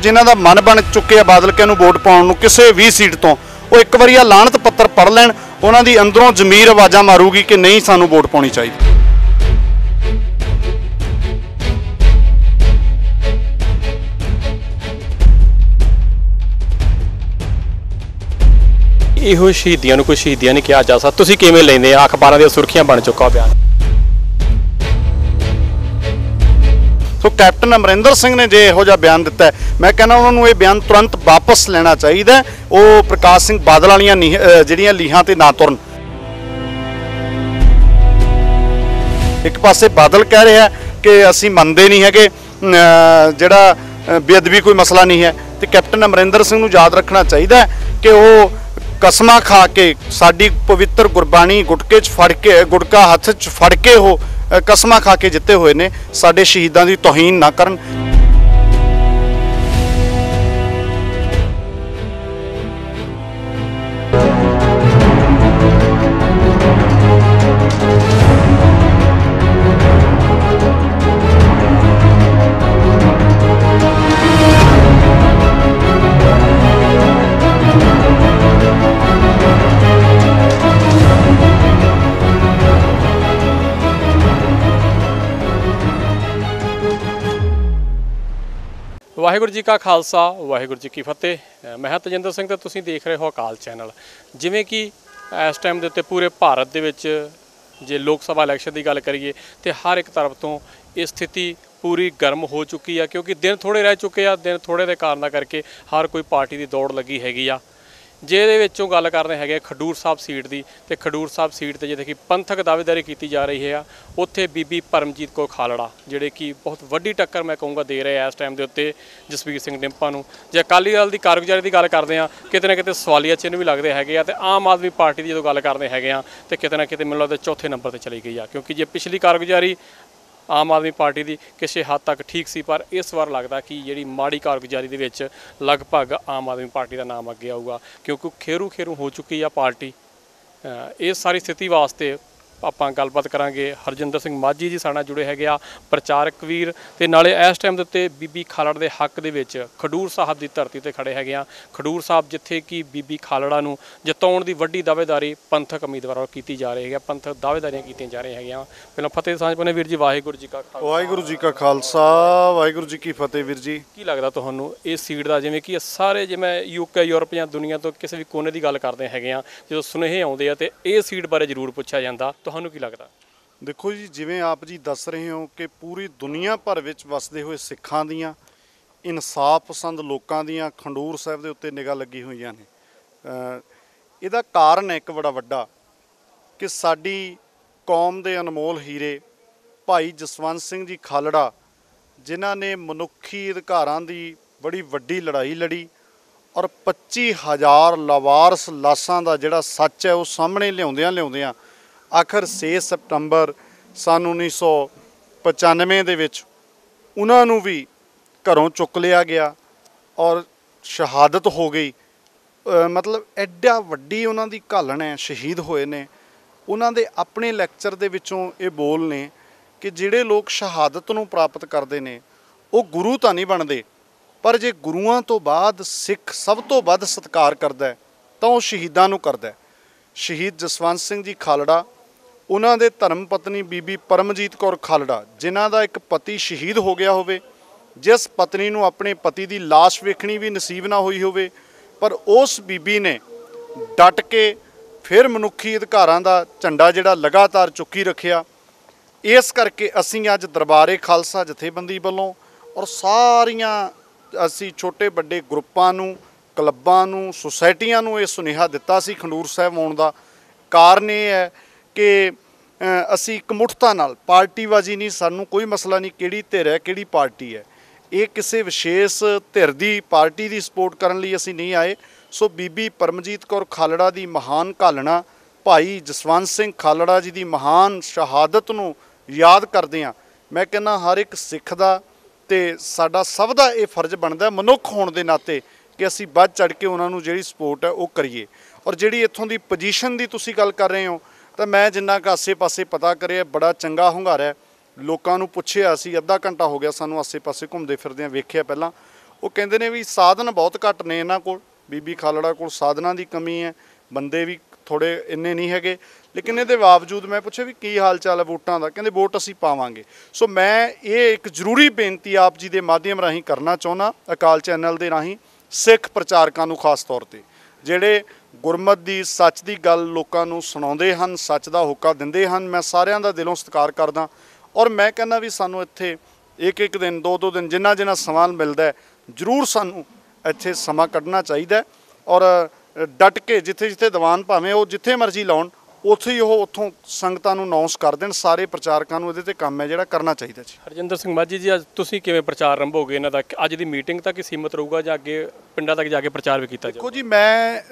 ਜਿਨ੍ਹਾਂ ਦਾ ਮਨ ਬਣ ਚੁੱਕਿਆ ਬਾਦਲ ਕੇ ਨੂੰ ਵੋਟ ਪਾਉਣ ਨੂੰ ਕਿਸੇ ਵੀ ਸੀਟ ਤੋਂ, ਉਹ ਇੱਕ ਵਾਰੀ ਆ ਲਾਹਨਤ ਪੱਤਰ ਪੜ ਲੈਣ, ਉਹਨਾਂ ਦੀ ਅੰਦਰੋਂ ਜ਼ਮੀਰ ਆਵਾਜ਼ਾਂ ਮਾਰੂਗੀ ਕਿ ਨਹੀਂ ਸਾਨੂੰ ਵੋਟ ਪਾਉਣੀ ਚਾਹੀਦੀ। ਇਹੋ ਸ਼ਹੀਦੀਆਂ ਨੂੰ ਕੋਈ ਸ਼ਹੀਦੀਆਂ ਨਹੀਂ ਕਿਹਾ ਜਾ ਸਕਦਾ। ਤੁਸੀਂ ਕਿਵੇਂ ਲੈਂਦੇ ਆ? ਅਖਬਾਰਾਂ ਦੀਆਂ ਸੁਰਖੀਆਂ ਬਣ ਚੁੱਕਾ ਬਿਆਨ। ਸੋ ਕੈਪਟਨ ਅਮਰਿੰਦਰ ਸਿੰਘ ਨੇ ਜੇ ਇਹੋ ਜਿਹਾ ਬਿਆਨ ਦਿੱਤਾ ਮੈਂ ਕਹਿੰਦਾ ਉਹਨਾਂ ਨੂੰ ਇਹ ਬਿਆਨ ਤੁਰੰਤ ਵਾਪਸ ਲੈਣਾ ਚਾਹੀਦਾ ਉਹ ਪ੍ਰਕਾਸ਼ ਸਿੰਘ ਬਾਦਲ ਵਾਲੀਆਂ ਨੀਹ- ਜਿਹੜੀਆਂ ਲੀਹਾਂ ਤੇ ਨਾ ਤੁਰਨ। ਇੱਕ ਪਾਸੇ ਬਾਦਲ ਕਹਿ ਰਿਹਾ ਕਿ ਅਸੀਂ ਮੰਨਦੇ ਨਹੀਂ ਹੈਗੇ ਜਿਹੜਾ ਬੇਅਦਬੀ ਕੋਈ ਮਸਲਾ ਨਹੀਂ ਹੈ, ਤੇ ਕੈਪਟਨ ਅਮਰਿੰਦਰ ਸਿੰਘ ਨੂੰ ਯਾਦ ਰੱਖਣਾ ਚਾਹੀਦਾ ਕਿ ਉਹ ਕਸਮਾਂ ਖਾ ਕੇ ਸਾਡੀ ਪਵਿੱਤਰ ਗੁਰਬਾਣੀ ਗੁਟਕੇ 'ਚ ਫੜ ਕੇ, ਗੁਟਕਾ ਹੱਥ 'ਚ ਫੜ ਕੇ ਉਹ ਕਸਮਾਂ ਖਾ ਕੇ ਜਿੱਤੇ ਹੋਏ ਨੇ ਸਾਡੇ ਸ਼ਹੀਦਾਂ ਦੀ ਤੋਹੀਨ ਨਾ ਕਰਨ ਵਾਹਿਗੁਰੂ ਜੀ ਕਾ ਖਾਲਸਾ, ਵਾਹਿਗੁਰੂ ਜੀ ਕੀ ਫਤਿਹ। ਮੈਂ ਹਾਂ ਤਜਿੰਦਰ ਸਿੰਘ ਤੇ ਤੁਸੀਂ ਦੇਖ ਰਹੇ ਹੋ ਅਕਾਲ ਚੈਨਲ। ਜਿਵੇਂ ਕਿ ਇਸ ਟਾਈਮ ਦੇ ਉੱਤੇ ਪੂਰੇ ਭਾਰਤ ਦੇ ਵਿੱਚ ਜੇ ਲੋਕ ਸਭਾ ਇਲੈਕਸ਼ਨ ਦੀ ਗੱਲ ਕਰੀਏ, ਤੇ ਹਰ ਇੱਕ ਤਰਫ ਤੋਂ ਇਹ ਸਥਿਤੀ ਪੂਰੀ ਗਰਮ ਹੋ ਚੁੱਕੀ ਆ, ਕਿਉਂਕਿ ਦਿਨ ਥੋੜੇ ਰਹਿ ਚੁੱਕੇ ਆ, ਦਿਨ ਥੋੜੇ ਦੇ ਕਾਰਨਾਂ ਕਰਕੇ ਹਰ ਕੋਈ ਪਾਰਟੀ ਦੀ ਦੌੜ ਲੱਗੀ ਹੈਗੀ ਆ। ਜਿਹਦੇ ਵਿੱਚੋਂ ਗੱਲ ਕਰਦੇ ਹੈਗੇ ਖਡੂਰ ਸਾਹਿਬ ਸੀਟ ਦੀ, ਤੇ ਖਡੂਰ ਸਾਹਿਬ ਸੀਟ ਤੇ ਜਿੱਥੇ ਕਿ ਪੰਥਕ ਦਾਅਵੇਦਾਰੀ ਕੀਤੀ ਜਾ ਰਹੀ ਹੈ ਉੱਥੇ ਬੀਬੀ ਪਰਮਜੀਤ ਕੌਰ ਖਾਲੜਾ, ਜਿਹੜੇ ਕਿ ਬਹੁਤ ਵੱਡੀ ਟੱਕਰ ਮੈਂ ਕਹੂੰਗਾ ਦੇ ਰਹੇ ਆ ਇਸ ਟਾਈਮ ਦੇ ਉੱਤੇ ਜਸਵੀਰ ਸਿੰਘ ਡਿੰਪਾ ਨੂੰ। ਜੇ ਅਕਾਲੀ ਦਲ ਦੀ ਕਾਰਗੁਜ਼ਾਰੀ ਦੀ ਗੱਲ ਕਰਦੇ ਆ, ਕਿਤੇ ਨਾ ਕਿਤੇ ਸਵਾਲੀਆ ਚਿੰਨ੍ਹ ਵੀ ਲੱਗਦੇ ਹੈਗੇ ਆ, ਤੇ ਆਮ ਆਦਮੀ ਪਾਰਟੀ ਦੀ ਜਦੋਂ ਗੱਲ ਕਰਦੇ ਹੈਗੇ ਆ, ਤੇ ਕਿਤੇ ਨਾ ਕਿਤੇ ਮੈਨੂੰ ਲੱਗਦਾ ਚੌਥੇ ਨੰਬਰ ਤੇ ਚਲੀ ਗਈ ਆ, ਕਿਉਂਕਿ ਜੇ ਪਿਛਲੀ ਕਾਰਗੁਜ਼ਾਰੀ ਆਮ ਆਦਮੀ ਪਾਰਟੀ ਦੀ ਕਿਸੇ ਹੱਦ ਤੱਕ ਠੀਕ ਸੀ, ਪਰ ਇਸ ਵਾਰ ਲੱਗਦਾ ਕਿ ਜਿਹੜੀ ਮਾੜੀ ਕਾਰਗੁਜ਼ਾਰੀ ਦੇ ਵਿੱਚ ਲਗਭਗ ਆਮ ਆਦਮੀ ਪਾਰਟੀ ਦਾ ਨਾਮ ਅੱਗੇ ਆਊਗਾ, ਕਿਉਂਕਿ ਖੇਰੂ ਖੇਰੂ ਹੋ ਚੁੱਕੀ ਆ ਪਾਰਟੀ। ਇਹ ਸਾਰੀ ਸਥਿਤੀ ਵਾਸਤੇ ਆਪਾਂ ਗੱਲਬਾਤ ਕਰਾਂਗੇ ਹਰਜਿੰਦਰ ਸਿੰਘ ਮਾਝੀ ਜੀ ਸਾਡੇ ਨਾਲ ਜੁੜੇ ਹੈਗੇ ਆ ਪ੍ਰਚਾਰਕ ਵੀਰ ਤੇ ਨਾਲੇ ਇਸ ਟਾਈਮ ਦੇ ਉੱਤੇ ਬੀਬੀ ਖਾਲੜ ਦੇ ਹੱਕ ਦੇ ਵਿੱਚ ਖਡੂਰ ਸਾਹਿਬ ਦੀ ਧਰਤੀ ਤੇ ਖੜੇ ਹੈਗੇ ਆ। ਖਡੂਰ ਸਾਹਿਬ ਜਿੱਥੇ ਕਿ ਬੀਬੀ ਖਾਲੜਾ ਨੂੰ ਜਿਤਾਉਣ ਦੀ ਵੱਡੀ ਦਾਅਵੇਦਾਰੀ ਪੰਥਕ ਉਮੀਦਵਾਰਾਂ ਕੀਤੀ ਜਾ ਰਹੀ ਹੈ ਪੰਥਕ ਦਾਅਵੇਦਾਰੀਆਂ ਕੀਤੀਆਂ ਜਾ ਰਹੀਆਂ ਹੈਗੀਆਂ। ਪਹਿਲਾਂ ਫਤਿਹ ਸਾਂਝ ਪਨੇ ਵੀਰ ਜੀ ਵਾਹਿਗੁਰੂ ਜੀ ਕਾ ਖਾਲਸਾ। ਵਾਹਿਗੁਰੂ ਜੀ ਕਾ ਖਾਲਸਾ ਵਾਹਿਗੁਰੂ ਜੀ ਕੀ ਫਤਿਹ ਵੀਰ ਜੀ। ਕੀ ਲੱਗਦਾ ਤੁਹਾਨੂੰ ਇਹ ਸੀਟ ਦਾ ਜਿਵੇਂ ਕਿ ਸਾਰੇ ਜਿਵੇਂ ਯੂਕੇ ਯੂਰਪ ਜਾਂ ਦੁਨੀਆ ਤੋਂ ਕਿਸੇ ਵੀ ਕੋਨੇ ਦੀ ਗੱਲ ਕਰਦੇ ਹੈਗੇ ਆ ਜਦੋਂ ਸੁਨੇਹੇ ਆਉਂਦੇ ਆ ਤੇ ਇਹ ਸੀਟ ਬਾਰੇ ਜ਼ਰੂਰ ਪੁੱਛਿਆ ਜਾਂਦਾ। ਤੁਹਾਨੂੰ ਕੀ ਲੱਗਦਾ? ਦੇਖੋ ਜੀ, ਜਿਵੇਂ ਆਪ ਜੀ ਦੱਸ ਰਹੇ ਹੋ ਕਿ ਪੂਰੀ ਦੁਨੀਆ ਭਰ ਵਿੱਚ ਵਸਦੇ ਹੋਏ ਸਿੱਖਾਂ ਦੀਆਂ, ਇਨਸਾਫ ਪਸੰਦ ਲੋਕਾਂ ਦੀਆਂ ਖੰਡੂਰ ਸਾਹਿਬ ਦੇ ਉੱਤੇ ਨਿਗਾਹ ਲੱਗੀ ਹੋਈਆਂ ਨੇ। ਇਹਦਾ ਕਾਰਨ ਹੈ ਇੱਕ ਬੜਾ ਵੱਡਾ ਕਿ ਸਾਡੀ ਕੌਮ ਦੇ ਅਨਮੋਲ ਹੀਰੇ ਭਾਈ ਜਸਵੰਤ ਸਿੰਘ ਜੀ ਖਾਲੜਾ, ਜਿਨ੍ਹਾਂ ਨੇ ਮਨੁੱਖੀ ਅਧਿਕਾਰਾਂ ਦੀ ਬੜੀ ਵੱਡੀ ਲੜਾਈ ਲੜੀ ਔਰ 25000 ਲਵਾਰਸ ਲਾਸ਼ਾਂ ਦਾ ਜਿਹੜਾ ਸੱਚ ਹੈ ਉਹ ਸਾਹਮਣੇ ਲਿਆਉਂਦਿਆਂ ਲਿਆਉਂਦਿਆਂ ਆਖਰ 6 ਸਤੰਬਰ ਸਨ 1995 ਦੇ ਵਿੱਚ ਉਹਨਾਂ ਨੂੰ ਵੀ ਘਰੋਂ ਚੁੱਕ ਲਿਆ ਗਿਆ ਔਰ ਸ਼ਹਾਦਤ ਹੋ ਗਈ। ਮਤਲਬ ਐਡਾ ਵੱਡੀ ਉਹਨਾਂ ਦੀ ਘਾਲਣ ਹੈ, ਸ਼ਹੀਦ ਹੋਏ ਨੇ। ਉਹਨਾਂ ਦੇ ਆਪਣੇ ਲੈਕਚਰ ਦੇ ਵਿੱਚੋਂ ਇਹ ਬੋਲ ਨੇ ਕਿ ਜਿਹੜੇ ਲੋਕ ਸ਼ਹਾਦਤ ਨੂੰ ਪ੍ਰਾਪਤ ਕਰਦੇ ਨੇ, ਉਹ ਗੁਰੂ ਤਾਂ ਨਹੀਂ ਬਣਦੇ, ਪਰ ਜੇ ਗੁਰੂਆਂ ਤੋਂ ਬਾਅਦ ਸਿੱਖ ਸਭ ਤੋਂ ਵੱਧ ਸਤਿਕਾਰ ਕਰਦਾ ਤਾਂ ਉਹ ਸ਼ਹੀਦਾਂ ਨੂੰ ਕਰਦਾ ਸ਼ਹੀਦ ਜਸਵੰਤ ਸਿੰਘ ਜੀ ਖਾਲੜਾ ਉਹਨਾਂ ਦੇ ਧਰਮ ਪਤਨੀ ਬੀਬੀ ਪਰਮਜੀਤ ਕੌਰ ਖਾਲੜਾ, ਜਿਨ੍ਹਾਂ ਦਾ ਇੱਕ ਪਤੀ ਸ਼ਹੀਦ ਹੋ ਗਿਆ ਹੋਵੇ, ਜਿਸ ਪਤਨੀ ਨੂੰ ਆਪਣੇ ਪਤੀ ਦੀ ਲਾਸ਼ ਵੇਖਣੀ ਵੀ ਨਸੀਬ ਨਾ ਹੋਈ ਹੋਵੇ, ਪਰ ਉਸ ਬੀਬੀ ਨੇ ਡਟ ਕੇ ਫਿਰ ਮਨੁੱਖੀ ਅਧਿਕਾਰਾਂ ਦਾ ਝੰਡਾ ਜਿਹੜਾ ਲਗਾਤਾਰ ਚੁੱਕੀ ਰੱਖਿਆ। ਇਸ ਕਰਕੇ ਅਸੀਂ ਅੱਜ ਦਰਬਾਰੇ ਖਾਲਸਾ ਜਥੇਬੰਦੀ ਵੱਲੋਂ ਔਰ ਸਾਰੀਆਂ ਅਸੀਂ ਛੋਟੇ ਵੱਡੇ ਗਰੁੱਪਾਂ ਨੂੰ, ਕਲੱਬਾਂ ਨੂੰ, ਸੁਸਾਇਟੀਆਂ ਨੂੰ ਇਹ ਸੁਨੇਹਾ ਦਿੱਤਾ ਸੀ ਖੰਡੂਰ ਸਾਹਿਬ ਆਉਣ ਦਾ। ਕਾਰਨ ਇਹ ਹੈ ਕਿ ਅ, ਅਸੀਂ ਇਕਮੁੱਠਤਾ ਨਾਲ ਪਾਰਟੀਬਾਜ਼ੀ ਨਹੀਂ ਸਾਨੂੰ ਕੋਈ ਮਸਲਾ ਨਹੀਂ ਕਿਹੜੀ ਧਿਰ ਹੈ ਕਿਹੜੀ ਪਾਰਟੀ ਹੈ। ਇਹ ਕਿਸੇ ਵਿਸ਼ੇਸ਼ ਧਿਰ ਦੀ ਪਾਰਟੀ ਦੀ ਸਪੋਰਟ ਕਰਨ ਲਈ ਅਸੀਂ ਨਹੀਂ ਆਏ। ਸੋ ਬੀਬੀ ਪਰਮਜੀਤ ਕੌਰ ਖਾਲੜਾ ਦੀ ਮਹਾਨ ਘਾਲਣਾ ਭਾਈ ਜਸਵੰਤ ਸਿੰਘ ਖਾਲੜਾ ਜੀ ਦੀ ਮਹਾਨ ਸ਼ਹਾਦਤ ਨੂੰ ਯਾਦ ਕਰਦੇ ਆ ਮੈਂ ਕਹਿੰਦਾ ਹਰ ਇੱਕ ਸਿੱਖ ਦਾ ਤੇ ਸਾਡਾ ਸਭ ਦਾ ਇਹ ਫਰਜ਼ ਬਣਦਾ ਮਨੁੱਖ ਹੋਣ ਦੇ ਨਾਤੇ ਕਿ ਅਸੀਂ ਵੱਧ ਚੜ ਕੇ ਉਹਨਾਂ ਨੂੰ ਜਿਹੜੀ ਸਪੋਰਟ ਹੈ ਉਹ ਕਰੀਏ। ਔਰ ਜਿਹੜੀ ਇੱਥੋਂ ਦੀ ਪੋਜੀਸ਼ਨ ਦੀ ਤੁਸੀਂ ਗੱਲ ਕਰ ਰਹੇ ਹੋ ਤਾਂ ਮੈਂ ਜਿੰਨਾ ਕੁ ਆਸੇ-ਪਾਸੇ ਪਤਾ ਕਰਿਆ, ਬੜਾ ਚੰਗਾ ਹੁੰਗਾਰਾ ਲੋਕਾਂ ਨੂੰ ਪੁੱਛਿਆ ਸੀ, ਅੱਧਾ ਘੰਟਾ ਹੋ ਗਿਆ ਸਾਨੂੰ ਆਸੇ-ਪਾਸੇ ਘੁੰਮਦੇ ਫਿਰਦੇ ਆਂ ਵੇਖਿਆ ਪਹਿਲਾਂ। ਉਹ ਕਹਿੰਦੇ ਨੇ ਵੀ ਸਾਧਨ ਬਹੁਤ ਘੱਟ ਨੇ ਇਹਨਾਂ ਕੋਲ। ਬੀਬੀ ਖਾਲੜਾ ਕੋਲ ਸਾਧਨਾਂ ਦੀ ਕਮੀ ਹੈ, ਬੰਦੇ ਵੀ ਥੋੜੇ ਇੰਨੇ ਨਹੀਂ ਹੈਗੇ। ਲੇਕਿਨ ਇਹਦੇ ਬਾਵਜੂਦ ਮੈਂ ਪੁੱਛਿਆ ਵੀ ਕੀ ਹਾਲ ਚਾਲ ਹੈ ਵੋਟਾਂ ਦਾ? ਕਹਿੰਦੇ ਵੋਟ ਅਸੀਂ ਪਾਵਾਂਗੇ। ਸੋ ਮੈਂ ਇਹ ਇੱਕ ਜ਼ਰੂਰੀ ਬੇਨਤੀ ਆਪ ਜੀ ਦੇ ਮਾਧਿਅਮ ਰਾਹੀਂ ਕਰਨਾ ਚਾਹੁੰਦਾ, ਅਕਾਲ ਚੈਨਲ ਦੇ ਰਾਹੀਂ ਸਿੱਖ ਪ੍ਰਚਾਰਕਾਂ ਨੂੰ ਖਾਸ ਤੌਰ ਤੇ, ਜਿਹੜੇ ਗੁਰਮਤ ਦੀ ਸੱਚ ਦੀ ਗੱਲ ਲੋਕਾਂ ਨੂੰ ਸੁਣਾਉਂਦੇ ਹਨ ਸੱਚ ਦਾ ਹੋਕਾ ਦਿੰਦੇ ਹਨ। ਮੈਂ ਸਾਰਿਆਂ ਦਾ ਦਿਲੋਂ ਸਤਿਕਾਰ ਕਰਦਾ ਔਰ ਮੈਂ ਕਹਿੰਦਾ ਵੀ ਸਾਨੂੰ ਇੱਥੇ ਇੱਕ ਇੱਕ ਦਿਨ ਦੋ ਦੋ ਦਿਨ ਜਿੰਨਾ ਜਿੰਨਾ ਸਮਾਂ ਮਿਲਦਾ ਜ਼ਰੂਰ ਸਾਨੂੰ ਇੱਥੇ ਸਮਾਂ ਕੱਢਣਾ ਚਾਹੀਦਾ ਔਰ ਅ, ਡਟ ਕੇ ਜਿੱਥੇ ਜਿੱਥੇ ਦੀਵਾਨ ਭਾਵੇਂ ਉਹ ਜਿੱਥੇ ਮਰਜ਼ੀ ਲਾਉਣ ਉੱਥੇ ਹੀ ਉਹ ਉੱਥੋਂ ਸੰਗਤਾਂ ਨੂੰ ਅਨਾਉਂਸ ਕਰ ਦੇਣ ਸਾਰੇ ਪ੍ਰਚਾਰਕਾਂ ਨੂੰ ਇਹਦੇ ਤੇ ਕੰਮ ਹੈ ਜਿਹੜਾ ਕਰਨਾ ਚਾਹੀਦਾ ਜੀ। ਹਰਜਿੰਦਰ ਸਿੰਘ ਮਾਝੀ ਜੀ ਅੱਜ ਤੁਸੀਂ ਕਿਵੇਂ ਪ੍ਰਚਾਰ ਆਰੰਭੋਗੇ ਇਹਨਾਂ ਦਾ? ਅੱਜ ਦੀ ਮੀਟਿੰਗ ਤੱਕ ਹੀ ਸੀਮਤ ਰਹੂਗਾ ਜਾਂ ਅੱਗੇ ਪਿੰਡਾਂ ਤੱਕ ਜਾ ਕੇ ਪ੍ਰਚਾਰ ਵੀ ਕੀਤਾ ਜਾਊਗਾ ਦੇਖੋ ਜੀ ਮੈਂ